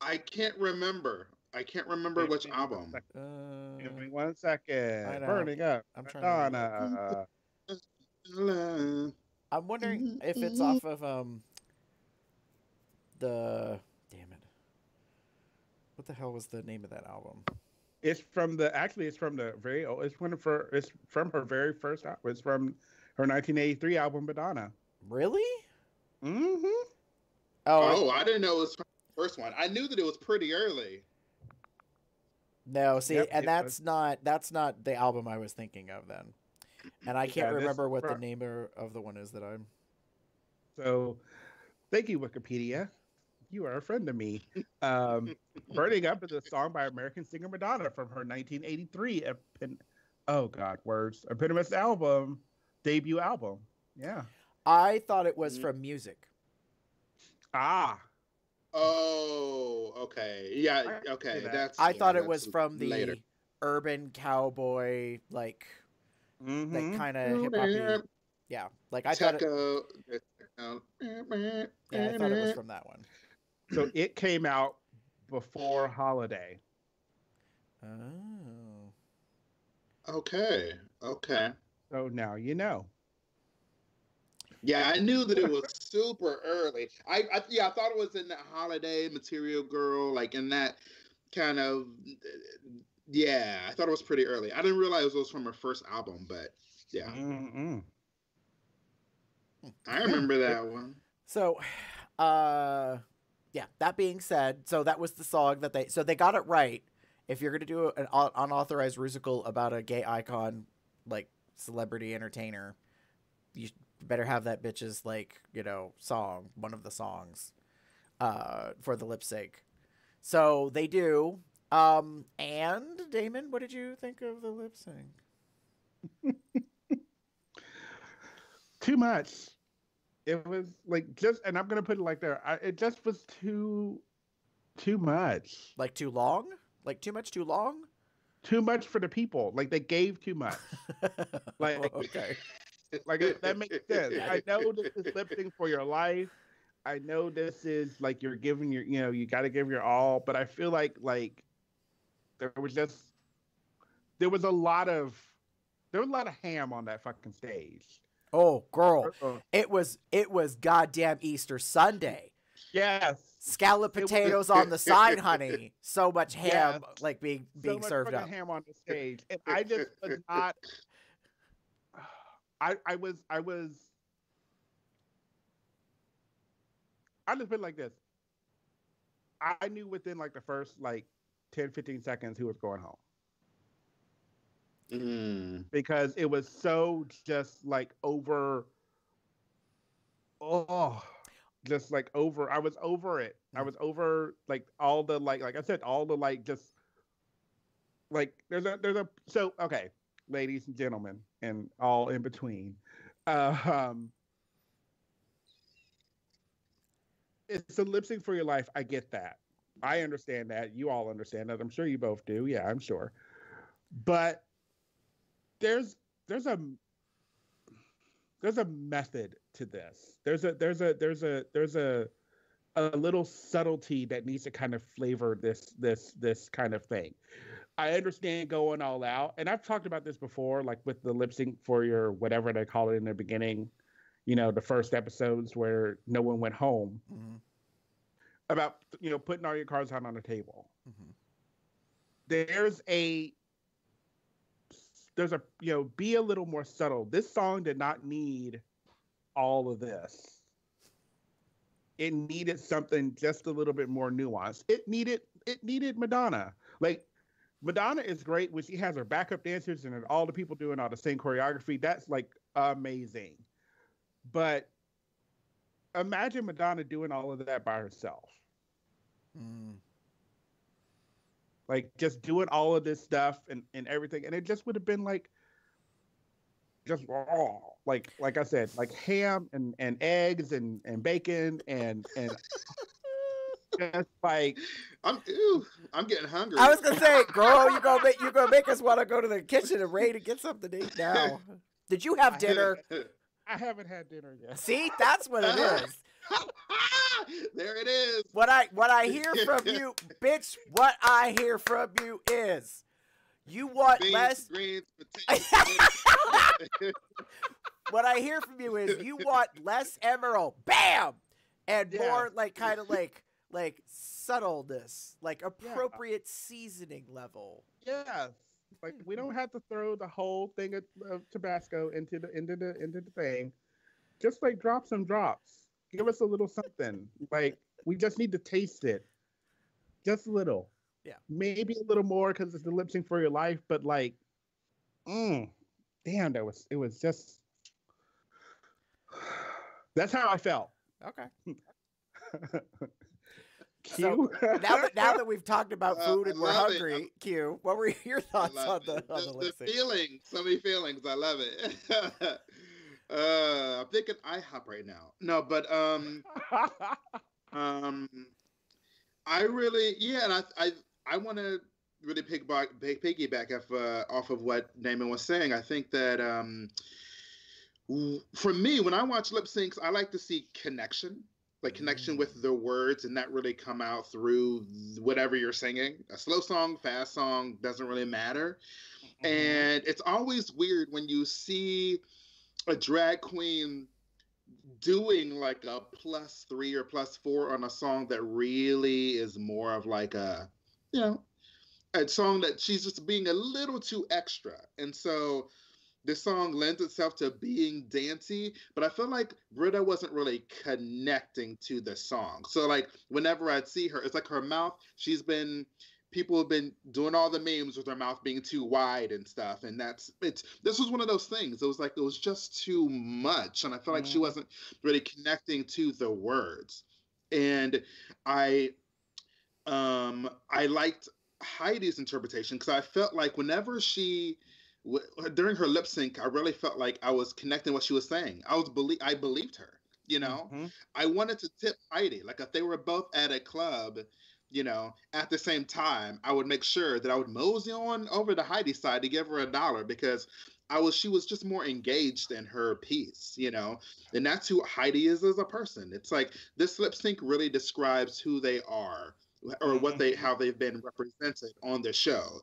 I can't remember. I can't remember which album. uh, Give me one second. I know. Burning up. I'm trying to Madonna. I'm wondering if it's off of um. The damn it. What the hell was the name of that album? It's from the actually it's from the very old it's one of her it's from her very first album. It's from her 1983 album Madonna. Really? Mm-hmm. Oh, Oh, I didn't know it was from the first one. I knew that it was pretty early. No. See, Yep, and it that's not that's not the album I was thinking of then. And I can't Yeah, remember what the name of the one is that I'm. So thank you, Wikipedia. You are a friend of me. Um, Burning Up is a song by American singer Madonna from her 1983 epin- oh god, words. Eponymous album, debut album. Yeah. I thought it was Mhm. from music. Ah. Oh, okay. Yeah, I can see okay. that. That's I yeah, thought it was from the later. urban cowboy, like Mhm. like kind of hip hop. Yeah, like I thought. It, yeah, I thought it was from that one. So it came out before Holiday. Oh. Okay. Okay. So now you know. Yeah, I knew that it was super early. I, I yeah, I thought it was in that holiday material girl, like in that kind of yeah, I thought it was pretty early. I didn't realize it was from her first album, but yeah. Mm-mm. I remember that one. So, uh, yeah. That being said, so that was the song that they so they got it right. If you're gonna do an unauthorized musical about a gay icon, like celebrity entertainer, you better have that bitch's like you know song, one of the songs, uh, for the lip sync. So they do. Um, and Damon, what did you think of the lip sync? too much. It was like just, and I'm gonna put it like there. I, it just was too, too much. Like too long? Like too much too long? Too much for the people. Like they gave too much. Like- okay. Like that makes sense. I know this is sync for your life. I know this is like you're giving your, you know, you got to give your all. But I feel like like there was just there was a lot of there was a lot of ham on that fucking stage. Oh, girl. Uh, It was it was goddamn Easter Sunday. Yes. Scallop It was- potatoes on the side, honey. So much ham Yes. like being so being much served fucking up. ham on the stage, and I just was not. I I was I was. I just put it like this. I knew within like the first like 10, 15 seconds who was going home Mm. because it was so just like over. Oh, just like over. I was over it. I Mm. was over like all the like like I said all the like just like there's a there's a so okay, ladies and gentlemen and all in between. Uh, um it's a lip sync for your life. I get that. I understand that. You all understand that. I'm sure you both do. Yeah, I'm sure. But there's there's a there's a method to this. There's a there's a there's a there's a a little subtlety that needs to kind of flavor this this this kind of thing. I understand going all out, and I've talked about this before, like with the lip sync for your whatever they call it in the beginning, you know, the first episodes where no one went home Mhm, about you know putting all your cards out on the table. mhm. There's a there's a you know be a little more subtle. This song did not need all of this. It needed something just a little bit more nuanced. It needed it needed Madonna. Like Madonna is great when she has her backup dancers and all the people doing all the same choreography. That's like amazing. But imagine Madonna doing all of that by herself. Mm. like just doing all of this stuff and, and everything and it just would have been like just raw like like i said like ham and and eggs and and bacon and and just like I'm ew, I'm getting hungry. I was gonna say, girl, you gonna make you gonna make us want to go to the kitchen and ready to get something to eat now. Did you have dinner? i haven't had dinner yet See, that's what it is. there it is. What I what I hear from you, bitch. What I hear from you is, you want Beans, less. greens. What I hear from you is you want less Emeril, bam, and Yeah. more like kind of like like subtleness, like appropriate seasoning level. yes like we don't have to throw the whole thing of, of tabasco into the into the into the thing. Just like drop some drops. Give us a little something. Like we just need to taste it. Just a little. Yeah. maybe a little more because it's the lip sync for your life but like mm, damn that was it was just that's how i felt. Okay. Q? Now that now that we've talked about Uh, food I and we're hungry, Q, what were your thoughts on the on the the, feelings, so many feelings. I love it. uh, I'm thinking IHOP right now. No, but um, um, I really, yeah, and I, I, I want to really piggyback, piggyback off, uh, off of what Damon was saying. I think that um, for me, when I watch lip syncs, I like to see connection, like connection with the words, and that really come out through whatever you're singing. A slow song, fast song, doesn't really matter. Mm-hmm. And it's always weird when you see a drag queen doing like a plus three or plus four on a song that really is more of like a, you know, a song that she's just being a little too extra. And so this song lends itself to being dancey, but I feel like Brita wasn't really connecting to the song. So like whenever I'd see her, it's like her mouth, she's been people have been doing all the memes with her mouth being too wide and stuff. And that's it's this was one of those things. It was like it was just too much. And I felt like she Mhm. wasn't really connecting to the words. And I um I liked Heidi's interpretation because I felt like whenever she during her lip sync, I really felt like I was connecting what she was saying. I was belie- I believed her. You know, Mhm. I wanted to tip Heidi. Like if they were both at a club, you know, at the same time, I would make sure that I would mosey on over to Heidi's side to give her a dollar because I was she was just more engaged in her piece, you know, and that's who Heidi is as a person. It's like this lip sync really describes who they are or what they how they've been represented on the show.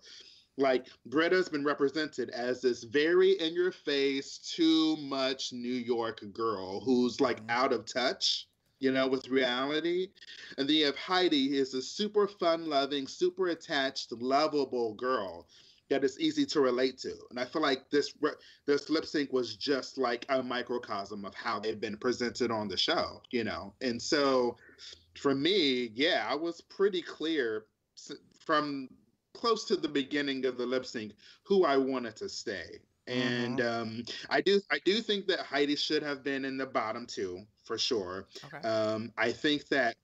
Like Brita's been represented as this very in your face, too much New York girl who's like Mhm. out of touch, you know, with reality. And then you have Heidi, is a super fun loving, super attached, lovable girl that is easy to relate to. And I feel like this re- this lip sync was just like a microcosm of how they've been presented on the show, you know. And so for me, yeah, I was pretty clear from close to the beginning of the lip sync who I wanted to stay. And um, I do I do think that Heidi should have been in the bottom two for sure. Okay. Um, I think that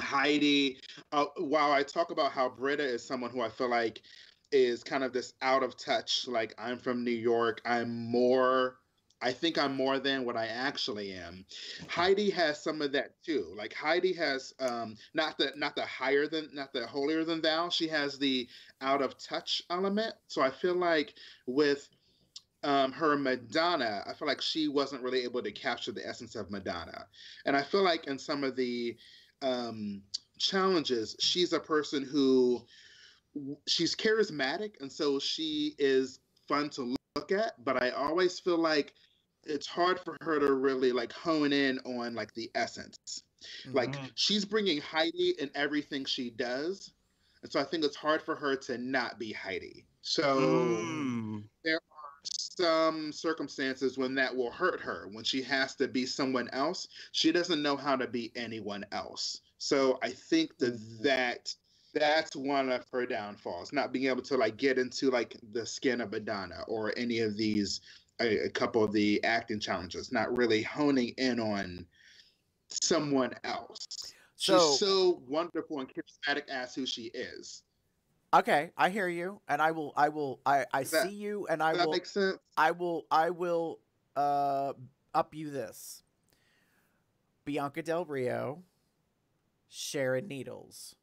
Heidi, uh, while I talk about how Brita is someone who I feel like is kind of this out of touch, like I'm from New York, I'm more, I think I'm more than what I actually am. Heidi has some of that too. Like Heidi has um, not the not the higher than not the holier than thou. She has the out of touch element. So I feel like with um, her Madonna, I feel like she wasn't really able to capture the essence of Madonna. And I feel like in some of the um, challenges, she's a person who she's charismatic, and so she is fun to look at. But I always feel like it's hard for her to really like hone in on like the essence. Like Mhm. she's bringing Heidi in everything she does, and so I think it's hard for her to not be Heidi. So Mm. There are some circumstances when that will hurt her when she has to be someone else she doesn't know how to be anyone else so i think that that that's one of her downfalls not being able to like get into like the skin of madonna or any of these a, a couple of the acting challenges not really honing in on someone else. So- she's so wonderful and charismatic as who she is. Okay, I hear you, and I will, I will, I, I that- see you, and I that will, make sense? I will, I will, uh, up you this. Bianca Del Rio, Sharon Needles,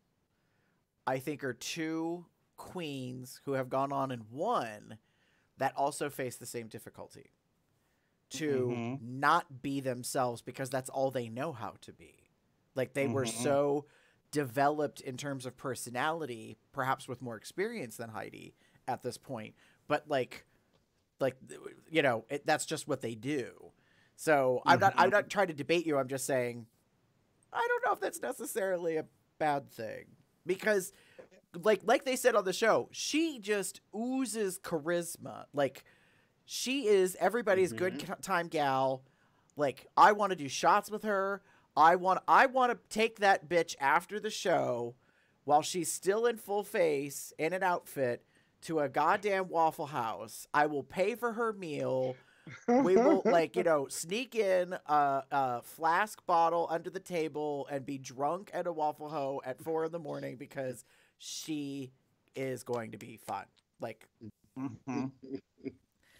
I think are two queens who have gone on and won that also face the same difficulty to Mhm. not be themselves because that's all they know how to be. Like they were Mhm. so developed in terms of personality, perhaps with more experience than Heidi at this point, but like like you know, it, that's just what they do. So, I'm not I'm not trying to debate you. I'm just saying I don't know if that's necessarily a bad thing because like like they said on the show, she just oozes charisma. Like she is everybody's good Mhm. ca- time gal. Like I want to do shots with her. I want I want to take that bitch after the show while she's still in full face in an outfit to a goddamn Waffle House. I will pay for her meal. We will like, you know, sneak in a, a flask bottle under the table and be drunk at a Waffle Ho at 4 in the morning because she is going to be fun. Like Mhm.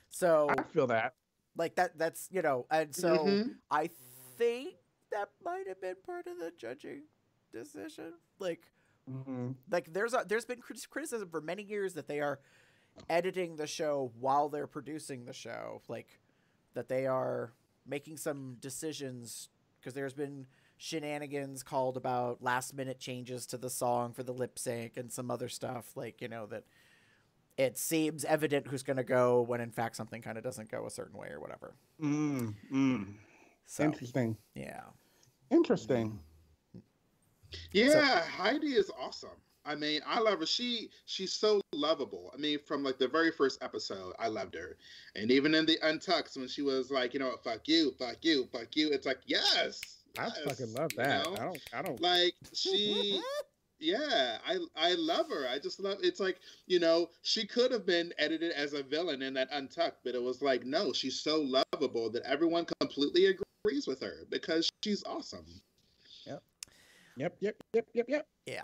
so I feel that. like that that's, you know, and so Mhm. I think that might have been part of the judging decision. Like, Mhm. like there's a, there's been criticism for many years that they are editing the show while they're producing the show, like that they are making some decisions because there's been shenanigans called about last minute changes to the song for the lip sync and some other stuff like you know that it seems evident who's going to go when in fact something kind of doesn't go a certain way or whatever Mm, mm. so Interesting. yeah Interesting. Yeah, Heidi is awesome. I mean, I love her. She she's so lovable. I mean, from like the very first episode, I loved her. And even in the Untucks, when she was like, you know, what, fuck you, fuck you, fuck you, it's like, yes. I fucking love you that. know? I don't. I don't. Like she yeah, I I love her. I just love it's like, you know, she could have been edited as a villain in that Untucked, but it was like, no, she's so lovable that everyone completely agrees with her because she's awesome. Yep. Yep. Yep. Yep. Yep. Yeah.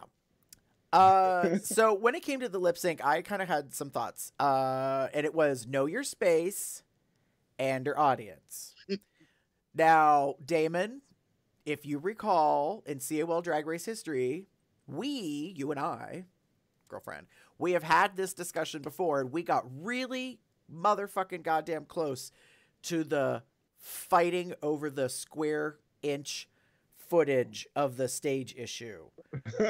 Uh, so when it came to the lip sync, I kind of had some thoughts. Uh, and it was know your space and your audience. now, Damon, if you recall in COL Drag Race history, we, you and I, girlfriend, we have had this discussion before, and we got really motherfucking goddamn close to the fighting over the square inch footage of the stage issue.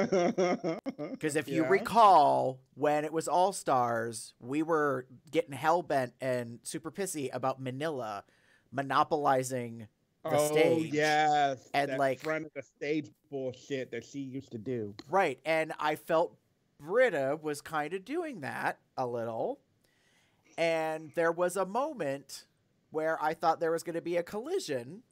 Because if you recall, when it was All Stars, we were getting hell bent and super pissy about Manila monopolizing the oh stage. yes, And, that like- front of the stage bullshit that she used to do. Right. And I felt Brita was kind of doing that a little. And there was a moment where I thought there was going to be a collision.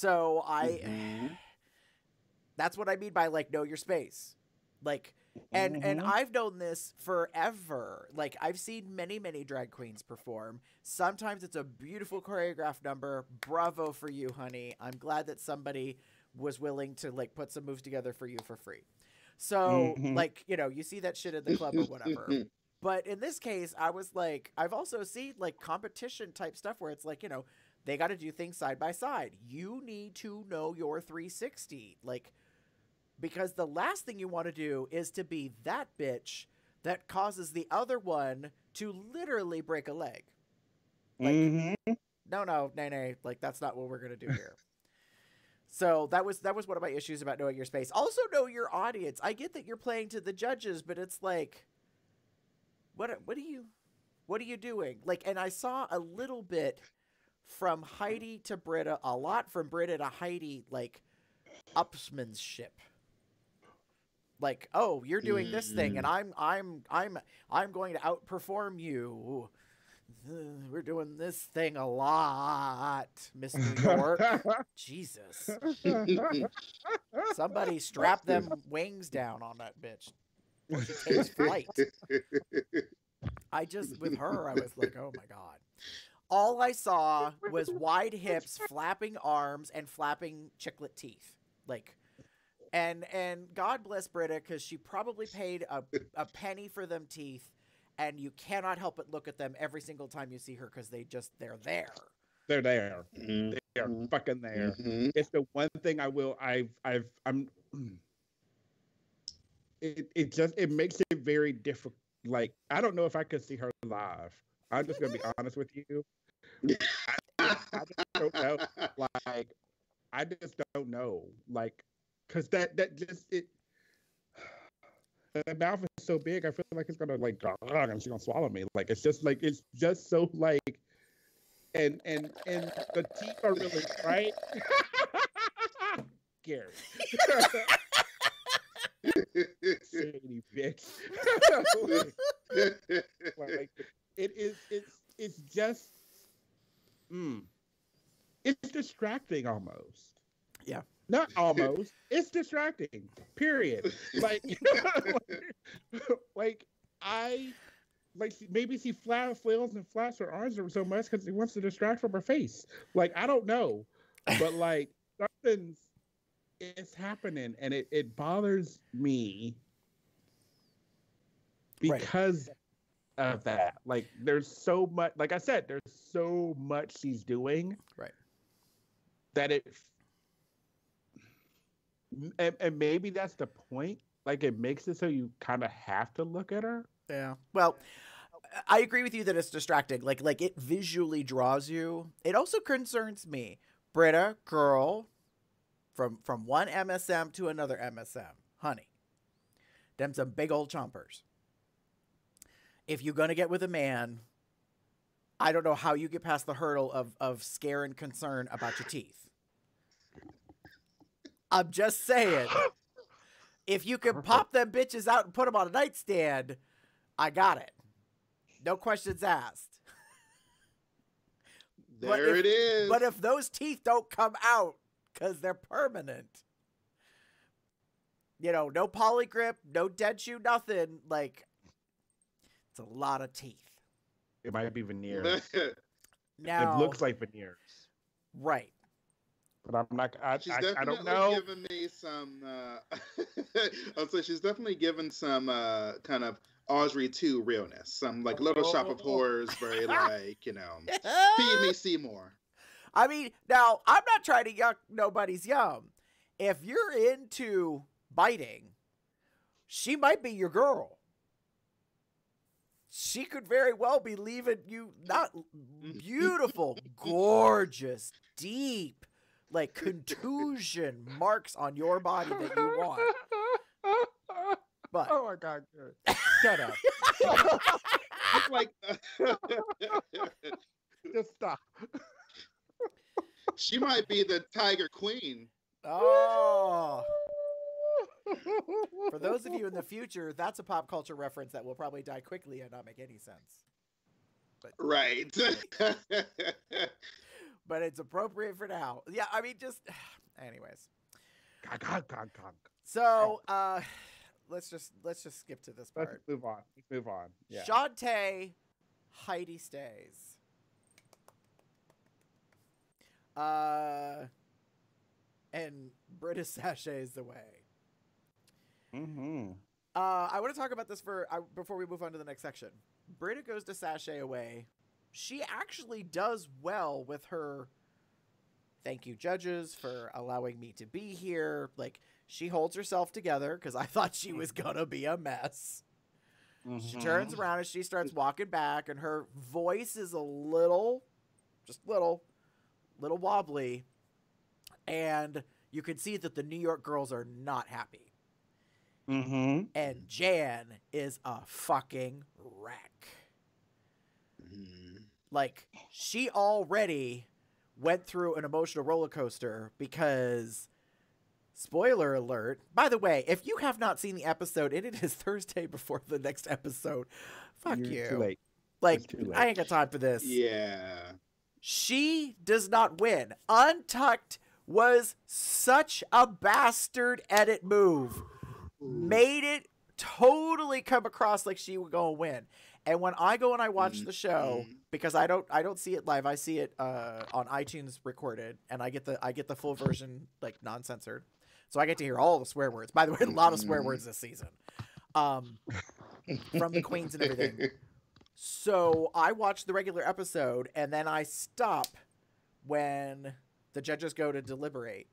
So I. Mhm. That's what I mean by like know your space. Like and and Mhm. I've known this forever. Like I've seen many many drag queens perform. Sometimes it's a beautiful choreographed number. Bravo for you, honey. I'm glad that somebody was willing to like put some moves together for you for free. So Mhm. like, you know, you see that shit at the club or whatever. But in this case, I was like, I've also seen like competition type stuff where it's like, you know, they got to do things side by side. You need to know your 360. Like, because the last thing you want to do is to be that bitch that causes the other one to literally break a leg. Like, Mhm. no, no, nay, nay. Like, that's not what we're going to do here. So that was that was one of my issues about knowing your space. Also know your audience. I get that you're playing to the judges, but it's like what what are you what are you doing? Like and I saw a little bit from Heidi to Brita, a lot from Brita to Heidi like upsmanship. Like, oh, you're doing this thing and mm. I'm I'm I'm I'm going to outperform you. We're doing this thing a lot, Miss New York. Jesus. Somebody strap them wings down on that bitch. She takes flight. I just, with her, I was like, oh my God. All I saw was wide hips, flapping arms, and flapping chiclet teeth. Like, and and God bless Brita because she probably paid a, a penny for them teeth, and you cannot help but look at them every single time you see her because they just they're there. They're there. Mhm. They are Mm-hmm. Mhm. fucking there. Mhm. It's the one thing I will. I've. I've. I'm. It. It just. It makes it very difficult. Like I don't know if I could see her live. I'm just gonna be honest with you. I, I just don't know. Like I just don't know. Like, cause that that just it. The mouth is so big. I feel like it's gonna like and she's gonna swallow me. Like it's just like it's just so like, and and and the teeth are really right. Gary, shady bitch. like, like, it is. It's it's just. Mm, it's distracting almost. Yeah. Not almost. it's distracting. Period. Like, like I, like she- maybe she flat flails and flaps her arms so much because he wants to distract from her face. Like I don't know, but like something's it's happening and it it bothers me because of that. Like there's so much. Like I said, there's so much she's doing. Right. That it. And, and maybe that's the point. Like it makes it so you kind of have to look at her. Yeah. Well, I agree with you that it's distracting. Like like it visually draws you. It also concerns me. Brita, girl, from from one MSM to another MSM, honey. Them some big old chompers. If you're gonna get with a man, I don't know how you get past the hurdle of of scare and concern about your teeth. I'm just saying. If you can pop them bitches out and put them on a nightstand, I got it. No questions asked. There if- it is. But if those teeth don't come out because they're permanent, you know, no polygrip, no dead shoe, nothing, like, a lot of teeth. It might be veneers. Now, It looks like veneers. right. but I'm not. I, She's I, I definitely don't know. given me some. Uh, I'll say she's definitely given some uh, kind of Audrey 2 realness. Some like Little Shop of Oh. Horrors, very like you know, feed me Seymour. I mean, now I'm not trying to yuck nobody's yum. If you're into biting, she might be your girl. She could very well be leaving you not mm. beautiful, gorgeous, deep, like contusion marks on your body that you want. But oh my god! Shut up. It's like Just stop. she might be the Tiger Queen. oh, for those of you in the future, that's a pop culture reference that will probably die quickly and not make any sense. Right. but it's appropriate for now. Yeah, I mean, just anyways. So uh, let's just let's just skip to this Let's part. move on. Let's move on. Yeah. Shantay, Heidi stays. Uh, and Brita sachets away. Mm-hmm. Uh, I want to talk about this for I, before we move on to the next section. Brita goes to sachet away. She actually does well with her. Thank you, judges, for allowing me to be here. Like she holds herself together because I thought she was gonna be a mess. She Mm-hmm. turns around and she starts walking back, and her voice is a little, just little, little wobbly, and you can see that the New York girls are not happy Mm-hmm. and Jan is a fucking wreck. Mhm. Like she already went through an emotional roller coaster because spoiler alert. By the way, if you have not seen the episode and it is Thursday before the next episode, fuck You're you. Too late. Like too late. I ain't got time for this. Yeah. She does not win. Untucked was such a bastard edit move. Made it totally come across like she would go and win. And when I go and I watch the show, Mhm. because I don't I don't see it live, I see it uh, on iTunes recorded, and I get the I get the full version like non censored, so I get to hear all the swear words. By the way, a lot of swear words this season, um, from the queens and everything. So I watch the regular episode and then I stop when the judges go to deliberate.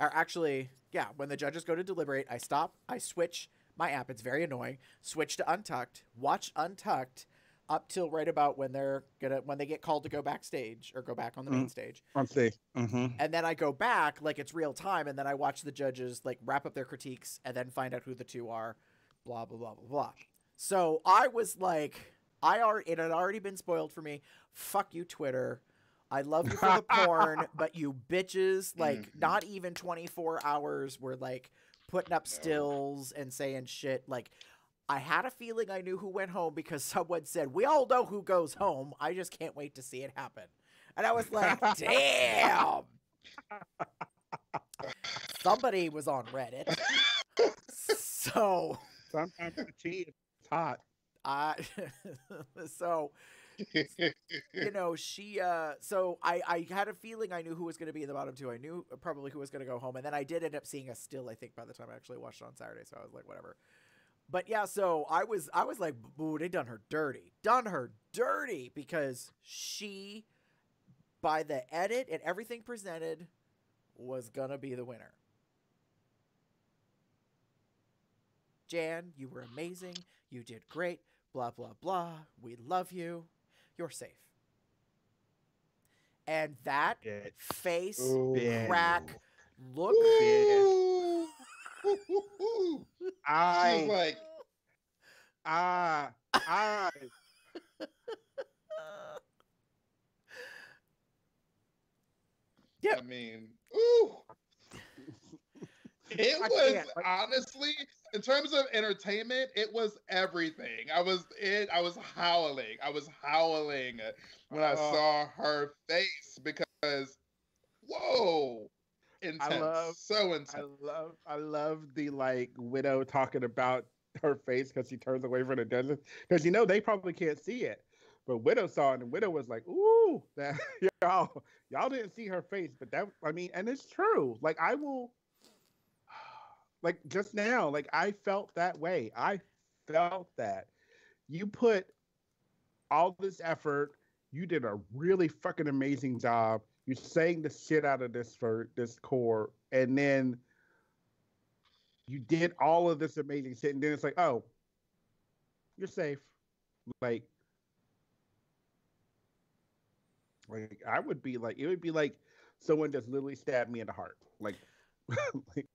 Or actually, yeah, when the judges go to deliberate, I stop, I switch my app. It's very annoying. Switch to Untucked, watch Untucked up till right about when they're gonna when they get called to go backstage or go back on the main Mm. stage. Let's see. Mm-hmm. And then I go back like it's real time, and then I watch the judges like wrap up their critiques, and then find out who the two are. Blah blah blah blah blah. So I was like, I already it had already been spoiled for me. Fuck you, Twitter. I love you for the porn, but you bitches, like Mhm. not even 24 hours were like putting up stills and saying shit. Like I had a feeling I knew who went home because someone said, "We all know who goes home. I just can't wait to see it happen." And I was like, "Damn." Somebody was on Reddit. So, Sometimes the tea is hot. I so you know, she uh so I I had a feeling I knew who was going to be in the bottom two. I knew probably who was going to go home and then I did end up seeing a still I think by the time I actually watched it on Saturday, so I was like whatever. But yeah, so I was I was like boo, they done her dirty. Done her dirty because she by the edit and everything presented was going to be the winner. Jan, you were amazing. You did great. Blah, blah, blah. We love you. You're safe. And that Bitch. face Bitch. crack look. Ooh. She's I, like, I, I. Yep. I mean, ooh. It I was like- honestly, in terms of entertainment, it was everything. I was it. I was howling. I was howling when I Oh. saw her face because, whoa, intense, love- so I love I love the like widow talking about her face because she turns away from the desert because you know they probably can't see it, But Widow saw it, and Widow was like, "Ooh, that y'all, y'all didn't see her face, but that, I mean, and it's true. Like I will, like just now, like I felt that way. I felt that you put all this effort. You did a really fucking amazing job. You sang the shit out of this for this core, and then you did all of this amazing shit, and then it's like, oh, you're safe. Like, like I would be like, it would be like someone just literally stabbed me in the heart. Like, like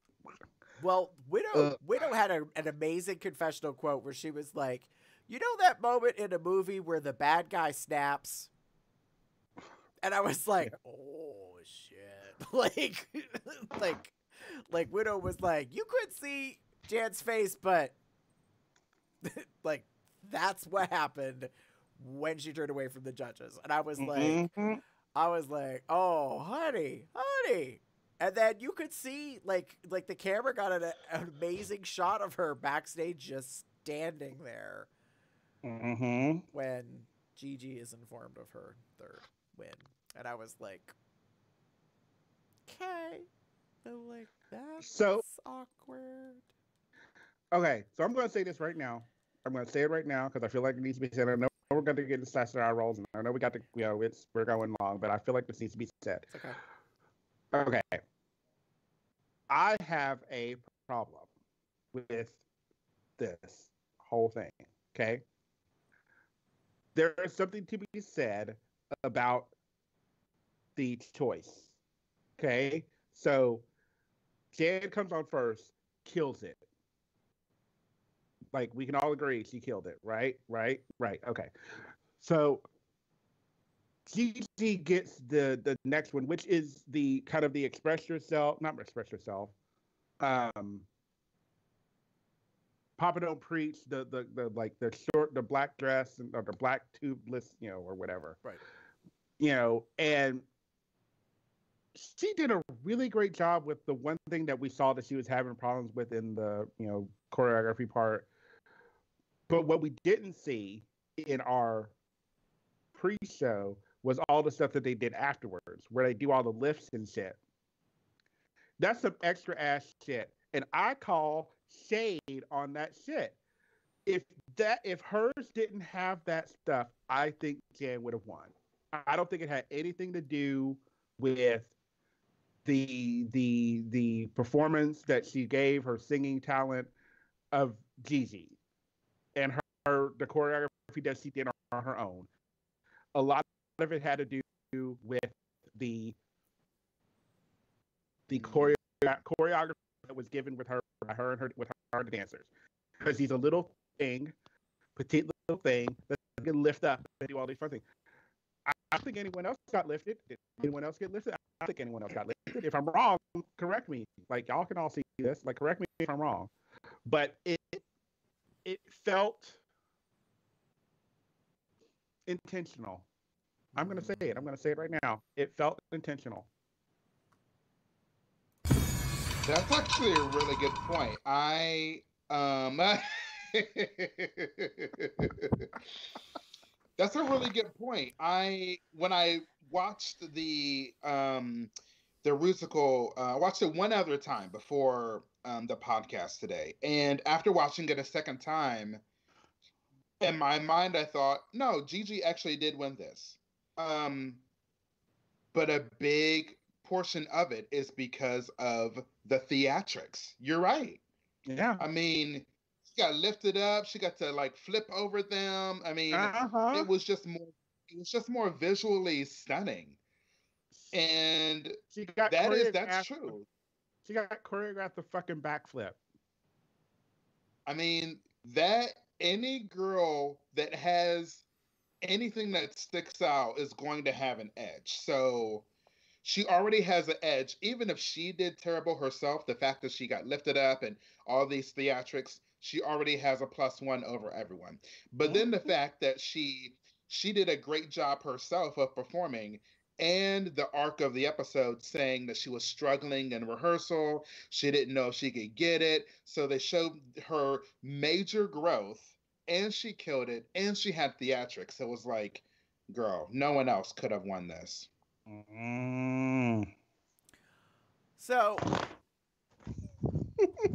Well, Widow Uh, Widow had a, an amazing confessional quote where she was like, "You know that moment in a movie where the bad guy snaps?" And I was like, "Oh shit!" like, like, like Widow was like, "You could see Jan's face, but like that's what happened when she turned away from the judges." And I was like, mhm. I was like, "Oh, honey, honey," and then you could see like like the camera got an, an amazing shot of her backstage just standing there Mhm. when Gigi is informed of her third win, and I was like, "Okay," but like that's So- awkward. Okay, so I'm going to say this right now. I'm going to say it right now because I feel like it needs to be said. I know we're going to get into stats our roles, and I know we got to, you know, it's we're going long, but I feel like this needs to be said. It's okay. Okay, I have a problem with this whole thing. Okay, there is something to be said about the choice. Okay, so Jan comes on first, kills it. Like we can all agree she killed it, right? Right? Right. Okay. So Gigi gets the the next one, which is the kind of the express yourself, not express yourself. Um Papa don't preach the the the like the short the black dress and or the black tubeless, you know, or whatever. Right. You know, and she did a really great job with the one thing that we saw that she was having problems with in the you know choreography part. But what we didn't see in our pre-show was all the stuff that they did afterwards, where they do all the lifts and shit. That's some extra ass shit, and I call shade on that shit. If that if hers didn't have that stuff, I think Jan would have won. I don't think it had anything to do with the the the performance that she gave, her singing talent of Gigi, and her, her the choreography that she did on her own. A lot of it had to do with the the choreo- choreography that was given with her by her and her with her dancers, because he's a little thing, petite little thing that can lift up and do all these fun things. I I don't think anyone else got lifted. Did anyone else get lifted? I don't think anyone else got lifted. If I'm wrong, correct me. Like y'all can all see this. Like correct me if I'm wrong. But it it felt intentional. I'm gonna say it. I'm gonna say it right now. It felt intentional. That's actually a really good point. I um That's a really good point. I when I watched the um the musical uh, I watched it one other time before um the podcast today. And after watching it a second time, in my mind I thought, no, Gigi actually did win this. Um but a big portion of it is because of the theatrics. You're right. Yeah. I mean, she got lifted up. She got to like flip over them. I mean, Uh-huh. it was just more. It was just more visually stunning, and She got that is that's true. She got choreographed the fucking backflip. I mean, that any girl that has anything that sticks out is going to have an edge. So she already has an edge. Even if she did terrible herself, the fact that she got lifted up and all these theatrics, she already has a plus one over everyone. But then the mm-hmm. fact that she she did a great job herself of performing and the arc of the episode saying that she was struggling in rehearsal she didn't know if she could get it so they showed her major growth and she killed it and she had theatrics it was like girl. No one else could have won this. Mm. So,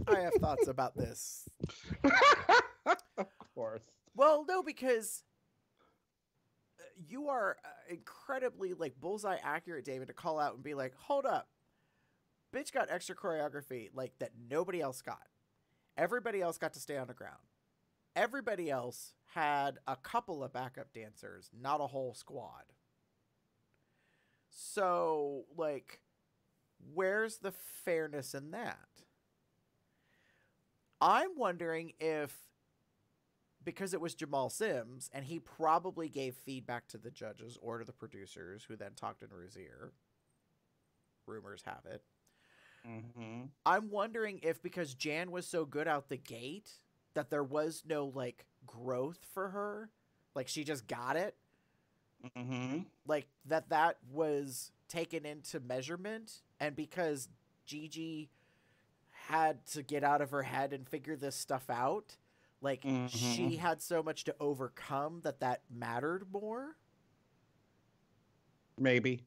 I have thoughts about this. of course. Well, no, because uh, you are uh, incredibly like bullseye accurate, David, to call out and be like, "Hold up, bitch got extra choreography like that nobody else got. Everybody else got to stay on the ground. Everybody else had a couple of backup dancers, not a whole squad. So, like, where's the fairness in that? I'm wondering if because it was Jamal Sims and he probably gave feedback to the judges or to the producers who then talked in Ru's ear. Rumors have it. Mm-hmm. I'm wondering if because Jan was so good out the gate that there was no like growth for her, like she just got it, Mm-hmm. like that that was taken into measurement and because Gigi had to get out of her head and figure this stuff out, like she Mhm. had so much to overcome that that mattered more. Maybe.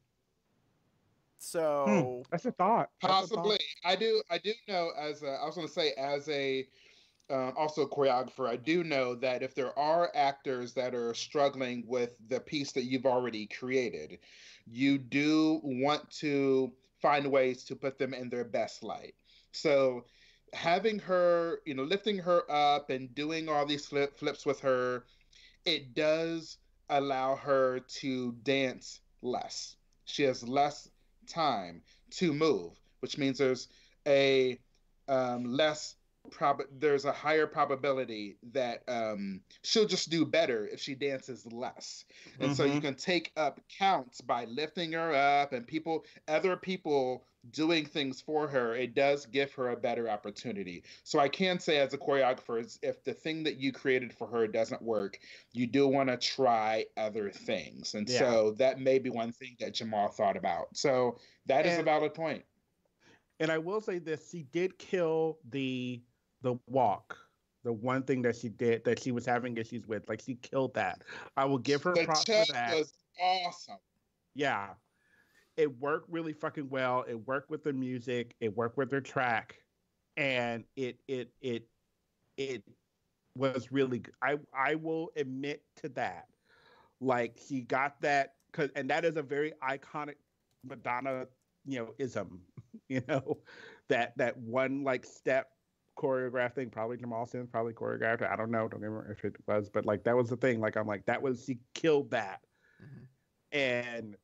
So That's a thought. That's a thought. Possibly, I do. I do know as a, I was going to say as a uh, also a choreographer. I do know that if there are actors that are struggling with the piece that you've already created, you do want to find ways to put them in their best light. So having her, you know, lifting her up and doing all these flip, flips with her, it does allow her to dance less. She has less time to move, which means there's a um, less prob there's a higher probability that um, she'll just do better if she dances less. And so you Mhm. can take up counts by lifting her up and people other people doing things for her. It does give her a better opportunity. So I can say as a choreographer if the thing that you created for her doesn't work, you do want to try other things. And Yeah. so that may be one thing that Jamal thought about. So that is a valid point. And I will say this: she did kill the the walk. The one thing that she did that she was having issues with, like she killed that. I will give her The props for that. was awesome. yeah, it worked really fucking well. It worked with the music. It worked with her track, and it it it it was really. I I will admit to that. Like she got that because, and that is a very iconic Madonna, you know, ism. You know, that that one like step choreographed thing. Probably Jamal Sims probably choreographed it. I don't know. Don't remember if it was, but like that was the thing. Like I'm like that was she killed that. Mhm. And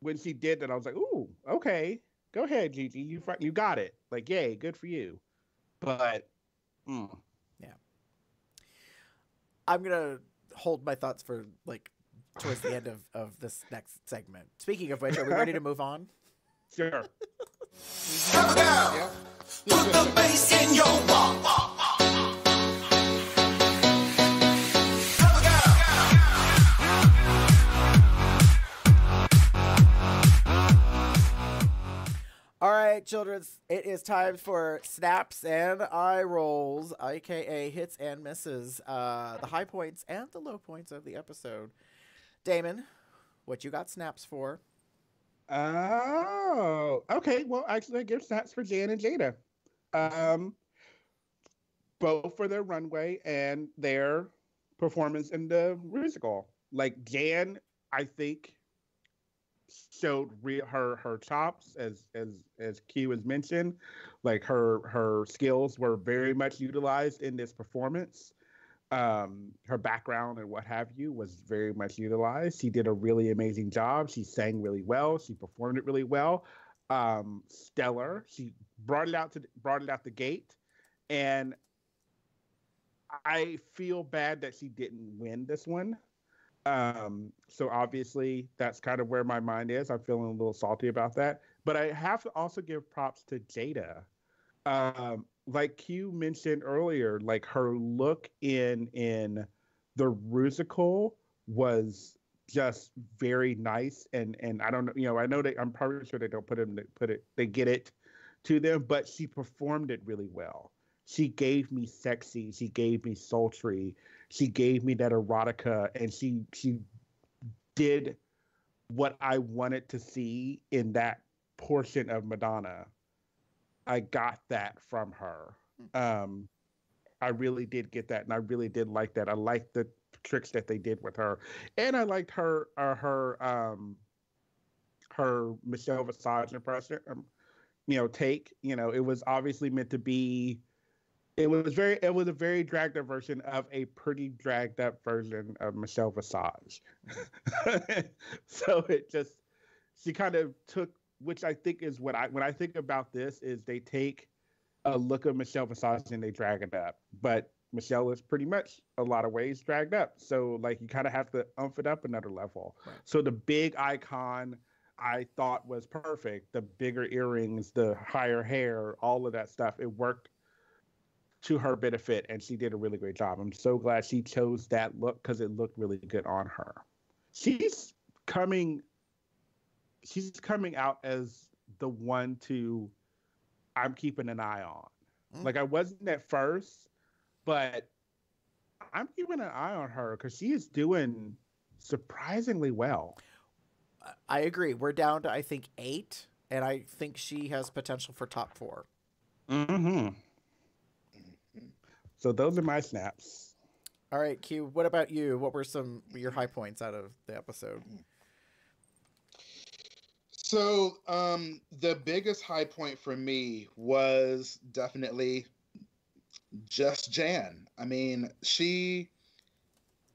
when she did that, I was like, "Ooh, okay, go ahead, Gigi, you you got it. Like, yay, good for you." But mm, I'm gonna hold my thoughts for like towards the end of, of this next segment. Speaking of which, are we ready to move on? sure, Yeah. All right, children, it is time for snaps and eye rolls, aka hits and misses, uh, the high points and the low points of the episode. Damon, what you got snaps for? Oh, okay. Well, actually, I give stats for Jan and Jaida. Um, both for their runway and their performance in the musical. Like Jan, I think showed re- her her chops as as as Q has mentioned. Like her her skills were very much utilized in this performance um, her background and what have you was very much utilized. She did a really amazing job. She sang really well. She performed it really well. Um, stellar. She brought it out to brought it out the gate, and I feel bad that she didn't win this one. Um, so obviously that's kind of where my mind is. I'm feeling a little salty about that. But I have to also give props to Jaida. Um, like Q mentioned earlier, like her look in in the Rusical was just very nice and and I don't know, you know, I know they I'm probably sure they don't put it put it they get it to them, but she performed it really well. She gave me sexy, she gave me sultry, she gave me that erotica, and she she did what I wanted to see in that portion of Madonna. I got that from her. Um, I really did get that, and I really did like that. I liked the tricks that they did with her, and I liked her uh, her um, her Michelle Visage impression. Um, you know, take. You know, it was obviously meant to be. It was very. It was a very dragged up version of a pretty dragged up version of Michelle Visage. so it just she kind of took, which I think is what I when I think about this is they take a look of Michelle Visage and they drag it up, but Michelle is pretty much a lot of ways dragged up. So like you kind of have to ump it up another level. Right. So the big icon I thought was perfect. The bigger earrings, the higher hair, all of that stuff. It worked to her benefit and she did a really great job. I'm so glad she chose that look because it looked really good on her. She's coming she's coming out as the one to I'm keeping an eye on. Mm. Like I wasn't at first, but I'm keeping an eye on her because she is doing surprisingly well. I agree. We're down to I think eight, and I think she has potential for top four. Mm-hmm. So those are my snaps. All right, Q. What about you? What were some your high points out of the episode? So, um, the biggest high point for me was definitely just Jan. I mean, she,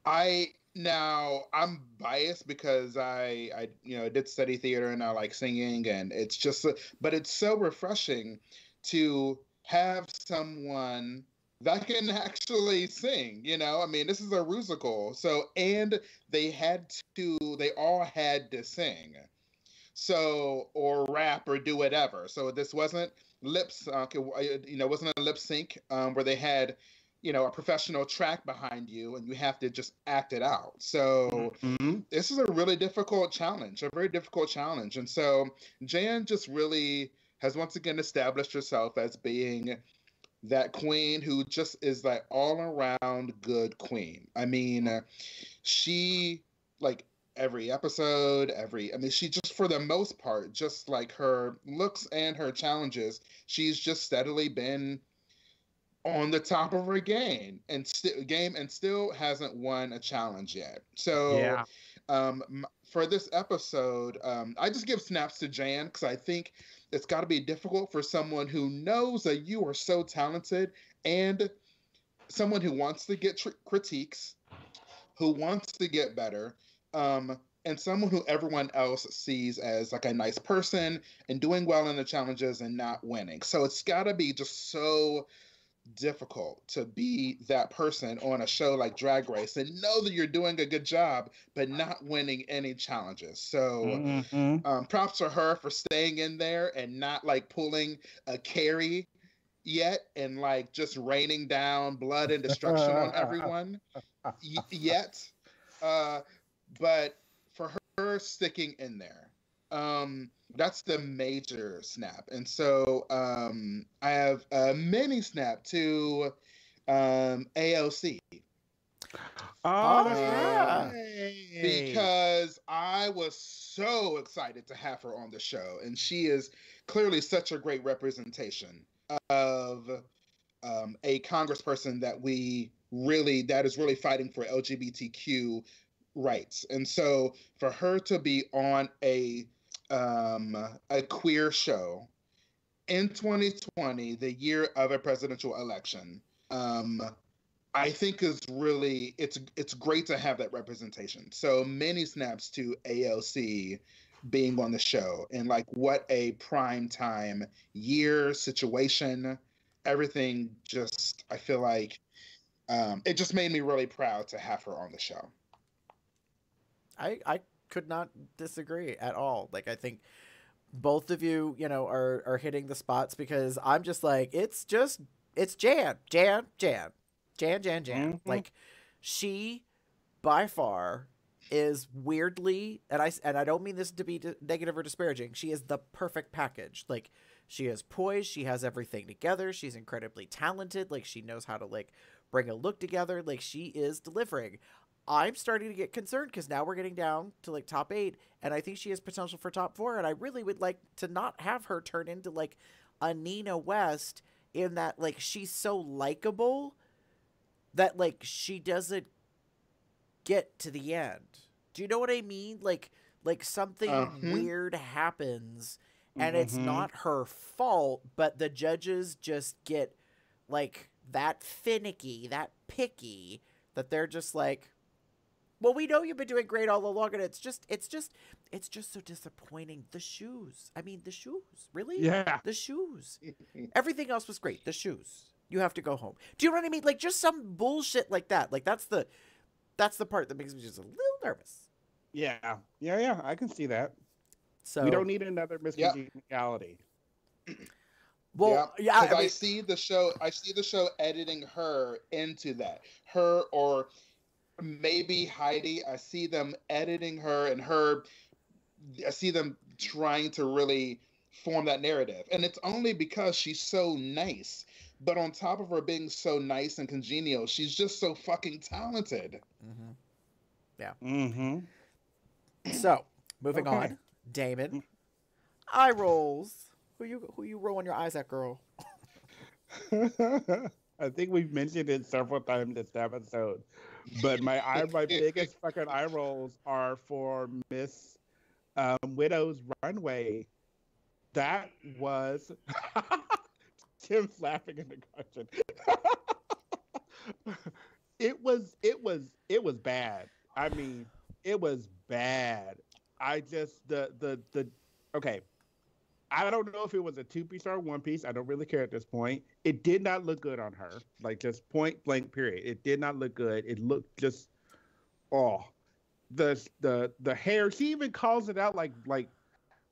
I now I'm biased because I, I, you know, did study theater and I like singing, and it's just, but it's so refreshing to have someone that can actually sing. You know, I mean, this is a musical, so and they had to, they all had to sing so or rap or do whatever. So this wasn't lips, uh, you know, wasn't a lip sync um, where they had, you know, a professional track behind you and you have to just act it out. So Mhm. this is a really difficult challenge, a very difficult challenge, and so Jan just really has once again established herself as being that queen who just is like all around good queen. I mean, she like every episode, every I mean, she just for the most part, just like her looks and her challenges, she's just steadily been on the top of her game and st- game and still hasn't won a challenge yet. So Yeah. um m- for this episode, um I just give snaps to Jan because I think it's got to be difficult for someone who knows that you are so talented and someone who wants to get tr- critiques, who wants to get better, um, and someone who everyone else sees as like a nice person and doing well in the challenges and not winning. So it's got to be just so difficult to be that person on a show like Drag Race and know that you're doing a good job but not winning any challenges. So Mhm. um, props to her for staying in there and not like pulling a Carrie yet and like just raining down blood and destruction on everyone y- yet. Uh, but for her sticking in there, um, that's the major snap. And so um, I have a mini snap to um, AOC Oh, that's yeah. because I was so excited to have her on the show, and she is clearly such a great representation of um, a congressperson that we really that is really fighting for LGBTQ rights, and so for her to be on a um, a queer show in 2020, the year of a presidential election. Um, I think is really it's it's great to have that representation. So many snaps to AOC being on the show and like what a prime time year situation. Everything just I feel like um, it just made me really proud to have her on the show. I I could not disagree at all. Like I think both of you, you know, are are hitting the spots because I'm just like it's just it's Jan, Jan, Jan, Jan, Jan, Jan. Mhm. Like she by far is weirdly and I and I don't mean this to be d- negative or disparaging. She is the perfect package. Like she is poised, she has everything together, she's incredibly talented, like she knows how to like bring a look together, like she is delivering. I'm starting to get concerned because now we're getting down to like top eight, and I think she has potential for top four. And I really would like to not have her turn into like a Nina West in that like she's so likable that like she doesn't get to the end. Do you know what I mean? Like like something Uh-huh. weird happens and it's Mhm. not her fault, but the judges just get like that finicky, that picky that they're just like well, we know you've been doing great all along, and it's just, it's just, it's just so disappointing. The shoes. I mean, the shoes. Really? Yeah. The shoes. Everything else was great. The shoes. You have to go home. Do you know what I mean? Like just some bullshit like that. Like that's the, that's the part that makes me just a little nervous. Yeah. Yeah. Yeah. I can see that. So we don't need another Miss Yeah. Congeniality. Well, yeah. because I I, see the show. I see the show editing her into that. Her or maybe Heidi. I see them editing her and her. I see them trying to really form that narrative, and it's only because she's so nice. But on top of her being so nice and congenial, she's just so fucking talented. Mhm. Mm-hmm. So moving Okay. on, Damon. Eye rolls. Who you who you rolling your eyes at, girl? I think we've mentioned it several times this episode, but my eye, my biggest fucking eye rolls are for Miss um, Widow's Runway. That was Tim's laughing in the question. it was, it was, it was bad. I mean, it was bad. I just the the the okay. I don't know if it was a two piece or a one piece. I don't really care at this point. It did not look good on her. Like just point blank period. It did not look good. It looked just oh the the the hair. She even calls it out like like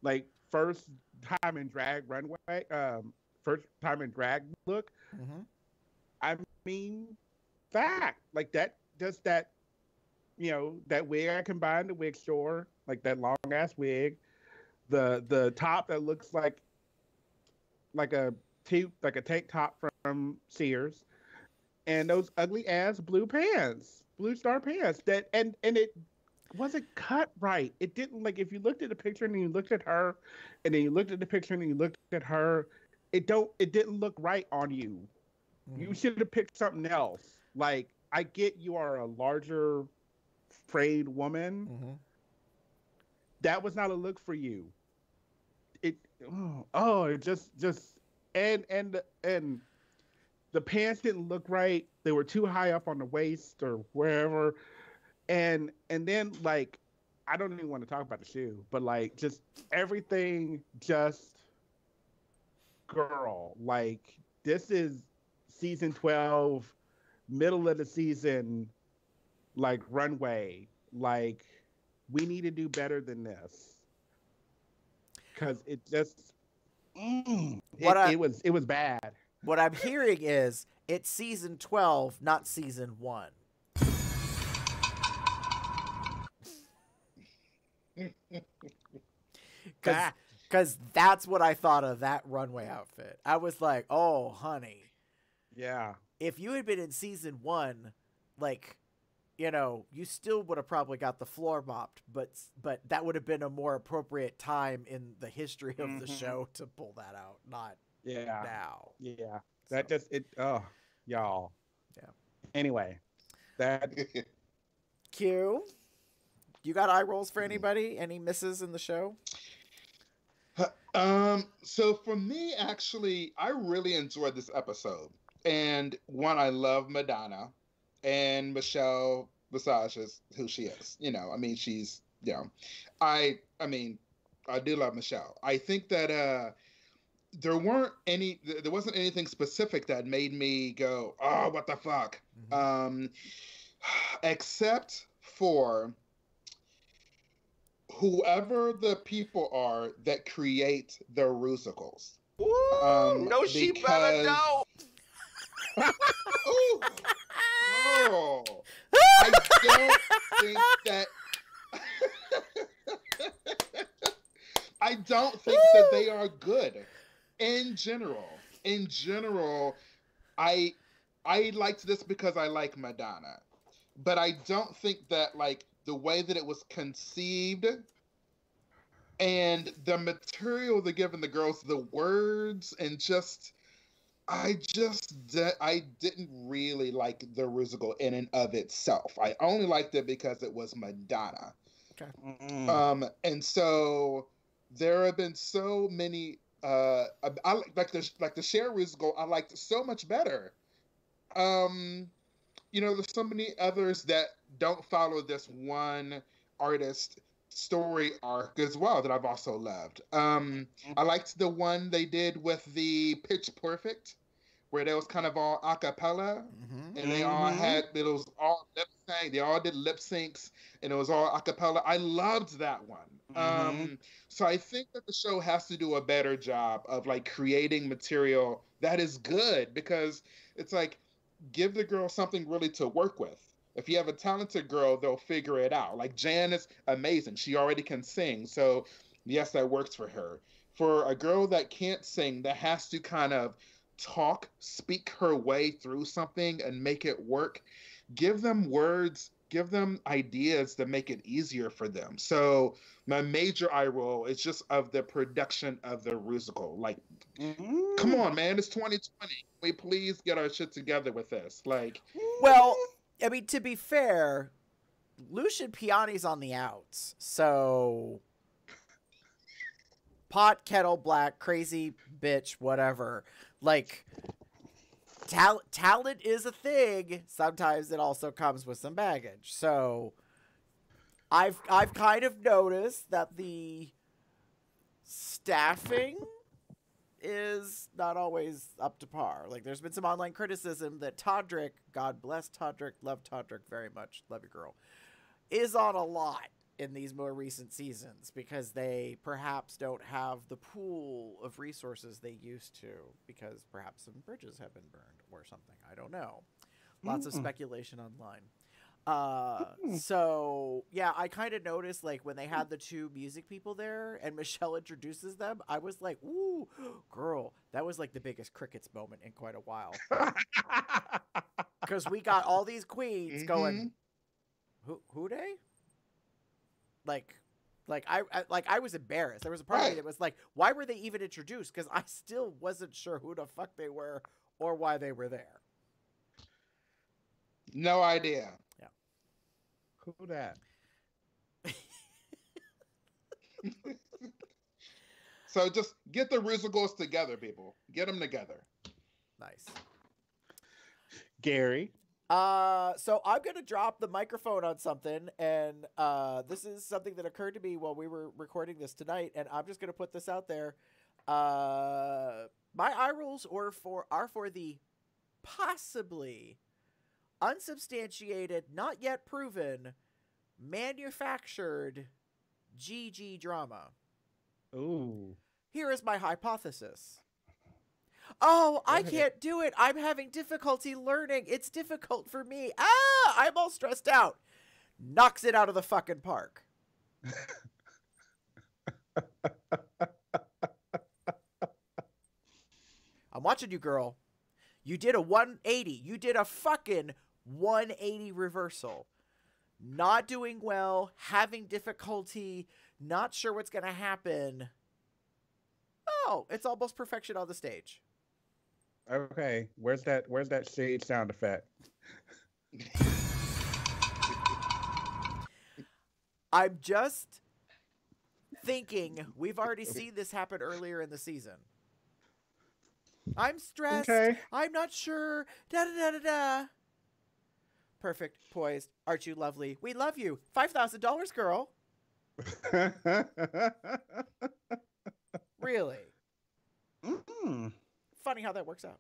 like first time in drag runway. Um first time in drag look. Mm-hmm. I mean fact. Like that just that you know, that wig I combined the wig store, like that long ass wig the the top that looks like like a like a tank top from Sears, and those ugly ass blue pants, blue star pants. That and and it wasn't cut right. It didn't like if you looked at the picture and you looked at her, and then you looked at the picture and you looked at her, it don't it didn't look right on you. You should have picked something else. Like I get you are a larger frayed woman Mm-hmm. that was not a look for you. It oh, it just just and and and the pants didn't look right. They were too high up on the waist or wherever. And and then like I don't even want to talk about the shoe, but like just everything just girl, like this is season 12 middle of the season like runway like we need to do better than this because it just mm, it, What I- it was it was bad What I'm hearing is it's season 12, not season 1. Ah. Because that's what I thought of that runway outfit. I was like, oh, honey, yeah if you had been in season 1, like, you know, you still would have probably got the floor mopped, but but that would have been a more appropriate time in the history of the Mhm. show to pull that out, not yeah now. yeah that So- just it oh y'all Yeah. anyway that Q, you got eye rolls for anybody? Any misses in the show? Um, so for me, actually, I really enjoyed this episode. And one, I love Madonna and Michelle Visage is who she is. You know, I mean, she's, you know, I, I mean, I do love Michelle. I think that, uh, there weren't any, there wasn't anything specific that made me go, oh, what the fuck? Mhm. um, except for whoever the people are that create the Rusicals. Um, no, she better because- don't. Ooh, girl, I don't think that. I don't think that they are good in general. In general, I I liked this because I like Madonna. but I don't think that like the way that it was conceived and the material they're giving the girls, the words, and just I just di- I didn't really like the Rusical in and of itself. I only liked it because it was Madonna. Mm. Um, and so there have been so many. Uh, I, I like- like the like the Cher Rusical. I liked so much better. Um, you know, there's so many others that don't follow this one artist story arc as well that I've also loved. Um, I liked the one they did with the Pitch Perfect, where they was kind of all a cappella Mhm. and they all Mhm. had it was all lip sync. They all did lip syncs, and it was all a cappella. I loved that one. Um, so I think that the show has to do a better job of like creating material that is good because it's like give the girl something really to work with. If you have a talented girl, they'll figure it out. Like Jan is amazing; she already can sing, so yes, that works for her. For a girl that can't sing, that has to kind of talk, speak her way through something and make it work. Give them words, give them ideas that make it easier for them. So my major eye roll is just of the production of the musical. Like, Mm. come on, man, it's 2020. Can we please get our shit together with this? Like, Well, I mean, to be fair, Lucian Piane's on the outs, so pot, kettle, black, crazy bitch, whatever. Like, tal- talent is a thing. Sometimes it also comes with some baggage. So, I've I've kind of noticed that the staffing is not always up to par. Like there's been some online criticism that Todrick, God bless Todrick, love Todrick very much, love your girl, is on a lot in these more recent seasons because they perhaps don't have the pool of resources they used to because perhaps some bridges have been burned or something. I don't know. Lots of Mm. speculation online. Uh, so yeah, I kind of noticed like when they had the two music people there and Michelle introduces them, I was like, "Ooh, girl, that was like the biggest crickets moment in quite a while." Because we got all these queens going, "Who, who they?" Like, like I, I like I was embarrassed. There was a part of me that was like, "Why were they even introduced?" Because I still wasn't sure who the fuck they were or why they were there. no idea. Who that? So just get the musicals together, people. Get them together. Nice. Gary. Uh, so I'm gonna drop the microphone on something, and uh, this is something that occurred to me while we were recording this tonight, and I'm just gonna put this out there. Uh, my eye rolls are for are for the possibly unsubstantiated, not yet proven, manufactured Gigi drama. Ooh. Here is my hypothesis. Oh, I can't do it. I'm having difficulty learning. It's difficult for me. Ah, I'm all stressed out. Knocks it out of the fucking park. I'm watching you, girl. You did a 180. You did a fucking 180 reversal. Not doing well, having difficulty, not sure what's going to happen. Oh, it's almost perfection on the stage. Okay. Where's that? Where's that shade sound effect? I'm just thinking we've already seen this happen earlier in the season. I'm stressed. Okay. I'm not sure. Da da da da da. Perfect. Poised. Aren't you lovely? We love you. Five thousand dollars, girl. Really? mm. Funny how that works out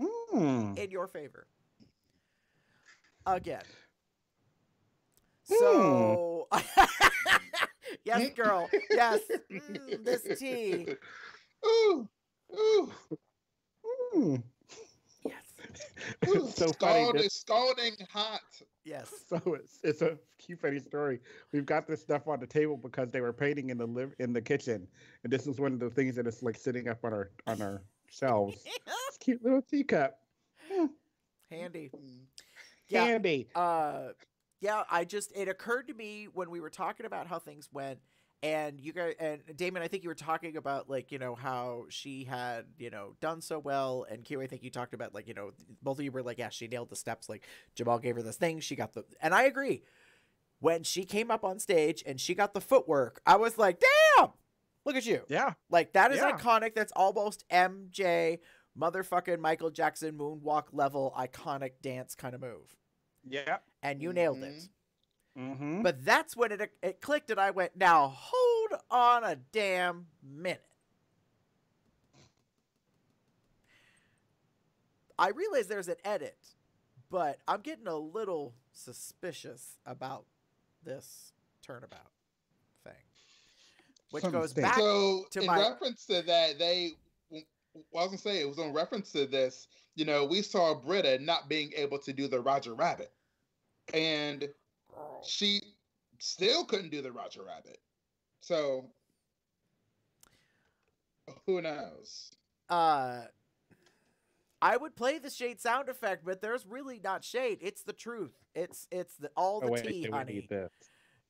Mm. in your favor. Again. So, yes, girl. Yes, Mm, this tea. Ooh, ooh, Mm. Ooh. It's so funny. scalding, This, scalding hot. yes. so it's it's a cute funny story. We've got this stuff on the table because they were painting in the live in the kitchen, and this is one of the things that is like sitting up on our on our shelves. It's a cute little teacup. Handy. Yeah. Candy. uh yeah i just it occurred to me when we were talking about how things went and you guys and damon i think you were talking about like you know how she had you know done so well and q i think you talked about like you know both of you were like yeah she nailed the steps like jamal gave her this thing she got the and i agree. When she came up on stage and she got the footwork i was like damn! Look at you. Yeah. like that is Yeah. iconic. That's almost mj motherfucking michael jackson moonwalk level iconic dance kind of move. Yeah. and you nailed it mm-hmm. Mm-hmm. but that's when it it clicked, and I went, "Now hold on a damn minute." I realize there's an edit, but I'm getting a little suspicious about this turnabout thing, which Some goes stink. back. so to in my- reference to that, they well, I was gonna say it was in reference to this. You know, we saw Brita not being able to do the Roger Rabbit, and she still couldn't do the Roger Rabbit. So who knows? uh I would play the shade sound effect, but there's really not shade. It's the truth. It's it's the all the oh, wait, tea, wait, honey. need this.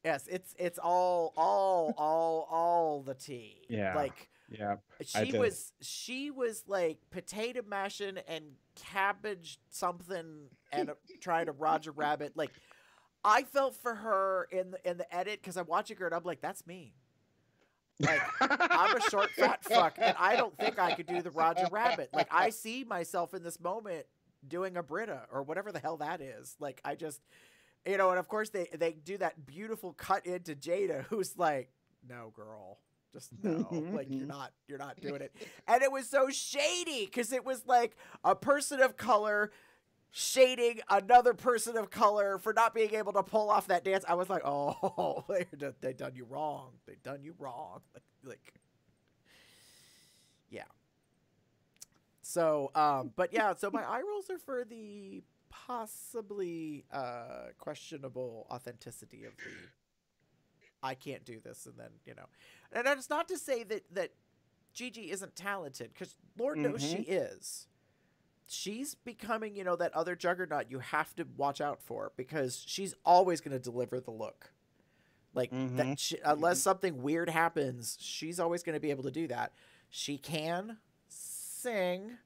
Yes, it's it's all all all all the tea. Yeah. Like Yeah. She was she was like potato mashing and cabbage something and uh, trying to Roger Rabbit. Like I felt for her in the in the edit because I'm watching her and I'm like, that's me. Like I'm a short fat fuck and I don't think I could do the Roger Rabbit. Like I see myself in this moment doing a Brita or whatever the hell that is. Like I just you know, and of course they they do that beautiful cut into Jaida who's like, "No, girl. Just no. like you're not you're not doing it." And it was so shady cuz it was like a person of color shading another person of color for not being able to pull off that dance. I was like, "Oh, they done, they done you wrong. They done you wrong." Like, like yeah. So, um, but yeah, so my eye rolls are for the possibly uh questionable authenticity of the I can't do this and then, you know. And it's not to say that that Gigi isn't talented cuz Lord knows she is. She's becoming, you know, that other juggernaut you have to watch out for because she's always going to deliver the look. Like that Mhm. she, unless something weird happens, she's always going to be able to do that. She can sing.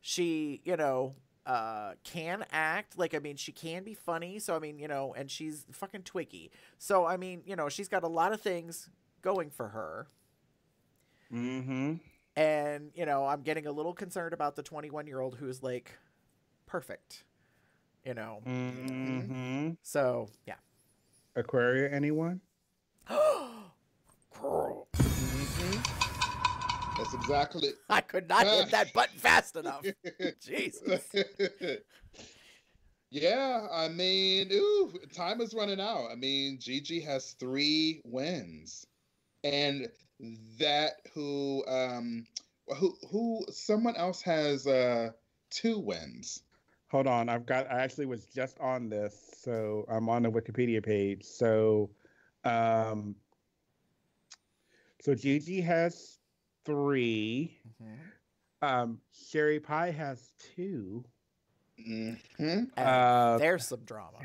She, you know, uh can act like i mean she can be funny so i mean you know and she's fucking twiggy so i mean you know she's got a lot of things going for her mm-hmm. And you know i'm getting a little concerned about the 21 year old who's like perfect you know Mm-hmm. so yeah Aquaria, anyone? Girl, That's exactly. i could not hit that button fast enough jesus yeah, I mean, ooh, time is running out. I mean, Gigi has three wins, and that who um who who someone else has uh two wins. Hold on, I've got. I actually was just on this, so I'm on the Wikipedia page. So, um, so Gigi has three. Um, Sherry Pie has two. mm-hmm. Uh, there's some drama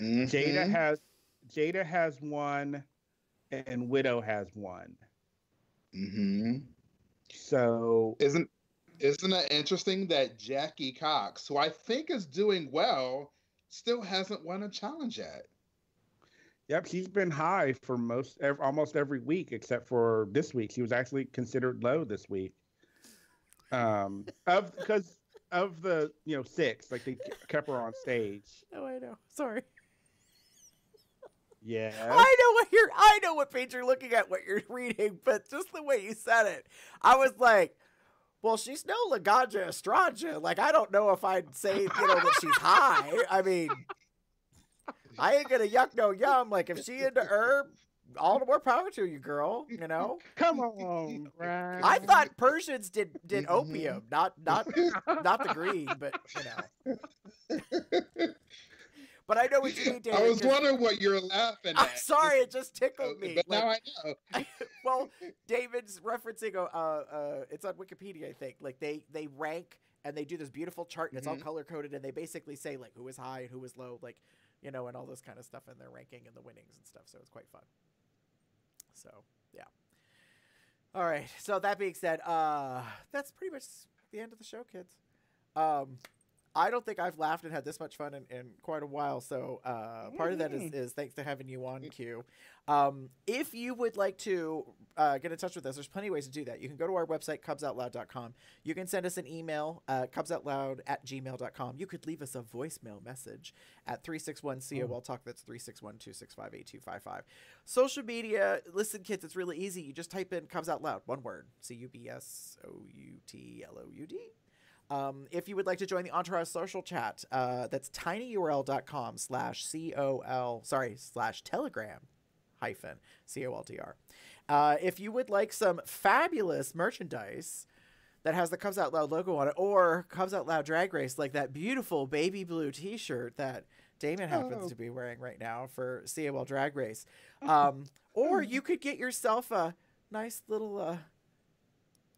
Mm-hmm. Jaida has Jaida has one, and Widow has one. hmm So Isn't isn't it interesting that Jackie Cox, who I think is doing well, still hasn't won a challenge yet? Yep, she's been high for most ev- almost every week except for this week. She was actually considered low this week. Um, of because of the you know six, like they kept her on stage. oh i know sorry Yeah, I know what you're. I know what page you're looking at, what you're reading, but just the way you said it, I was like, "Well, she's no Laganja Estranja. Like, I don't know if I'd say you know that she's high. I mean, I ain't gonna yuck no yum. Like, if she into herb, all the more power to you, girl. You know. come on, Brad. I thought Persians did did Mhm. opium, not not not the green, but you know. But I know what you mean, David. I was wondering what you're laughing I'm at. sorry, it just Uh, tickled me. but like- now I know. well, David's referencing uh, uh it's on Wikipedia, I think. Like they they rank and they do this beautiful chart, and it's all Mhm. color coded, and they basically say like who is high and who is low, like you know, and all this kind of stuff in their ranking and the winnings and stuff. So it's quite fun. So yeah. All right. So that being said, uh, that's pretty much the end of the show, kids. Um, I don't think I've laughed and had this much fun in, in quite a while. So uh, part of that is, is thanks to having you on, Q. Um, if you would like to uh, get in touch with us, there's plenty of ways to do that. You can go to our website, cubsoutloud.com. You can send us an email, uh, cubsoutloud at gmail.com. You could leave us a voicemail message at 361 COL Talk. That's 361 265 8255. Social media, listen, kids, it's really easy. You just type in Cubs Out Loud, one word C U B S O U T L O U D. Um, if you would like to join the Entourage social chat, uh, that's tinyurl.com slash C-O-L, sorry, slash telegram hyphen C-O-L-T-R. Uh, if you would like some fabulous merchandise that has the Cubs Out Loud logo on it or Cubs Out Loud drag race, like that beautiful baby blue t-shirt that Damon happens Oh. to be wearing right now for COL drag race. Um, or you could get yourself a nice little, uh,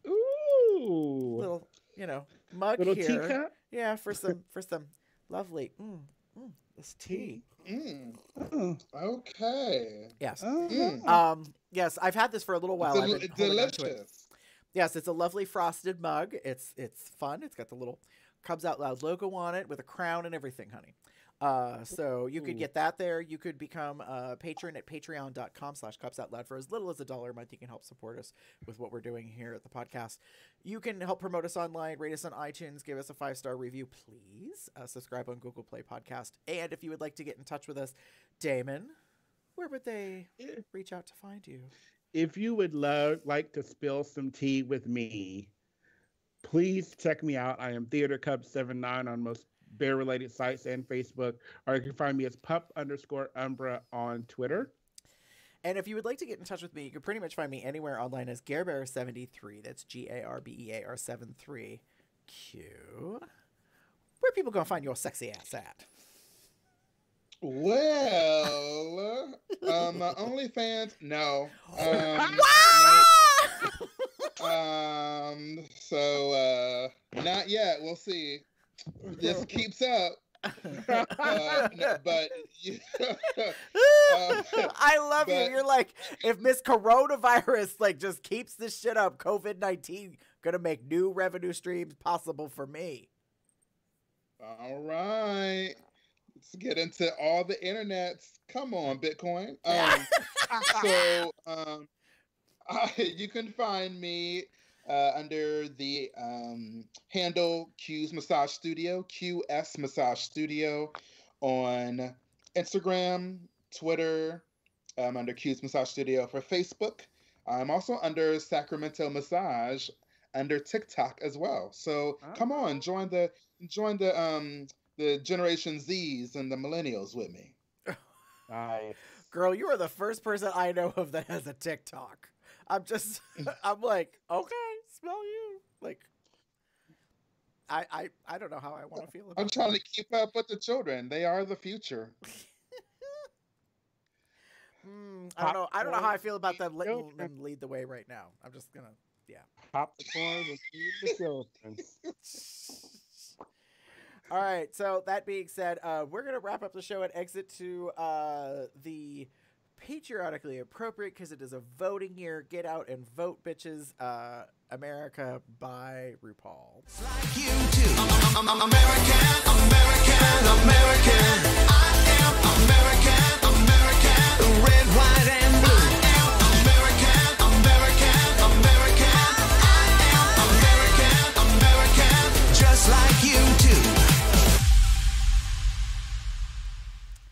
Ooh. little, you know, mug Little here. teacup. Yeah, for some for some lovely mm, mm, this tea. Mm, Oh, okay. Yes. Mm. Um. Yes, I've had this for a little while. I've Del- been holding on to it. delicious. Yes, it's a lovely frosted mug. It's it's fun. It's got the little Cubs Out Loud logo on it with a crown and everything, honey. Uh, so you could get that there. You could become a patron at patreon.com slash cubs out loud for as little as a dollar a month. You can help support us with what we're doing here at the podcast. You can help promote us online, rate us on iTunes, give us a five star review, please. Uh, subscribe on Google Play Podcast. And if you would like to get in touch with us, Damon, where would they reach out to find you? If you would love like to spill some tea with me, please check me out. I am Theater Cub 79 on most bear related sites and Facebook, or you can find me as pup underscore umbra on Twitter. And if you would like to get in touch with me, you can pretty much find me anywhere online as GareBear73. That's G A R B E A R 73. Q. Where people gonna find your sexy ass at? Well, um, my OnlyFans, no. Um, no. Um, so uh, not yet. We'll see. This keeps up. Uh, no, but you, I love you. You're like, if Miss Coronavirus like just keeps this shit up, COVID nineteen gonna make new revenue streams possible for me. all right. Let's get into all the internets. Come on, Bitcoin. Um, so um, I, you can find me uh, under the um, handle Q's Massage Studio, QS Massage Studio, on Instagram, Twitter, um, under Q's Massage Studio for Facebook. I'm also under Sacramento Massage under TikTok as well. So come on, join the join the um the Generation Zs and the Millennials with me. Nice. Girl, you are the first person I know of that has a TikTok. I'm just, I'm like, okay, smell you. Like, I, I, I don't know how I want to feel about. I'm trying to keep up with the children. They are the future. Mm, I don't know. I don't know how I feel about them letting Children. them lead the way right now. I'm just gonna, yeah. Pop the corn and feed the children. All right. So that being said, uh, we're gonna wrap up the show and exit to uh, the patriotically appropriate because it is a voting year. Get out and vote, bitches. Uh, America by RuPaul. You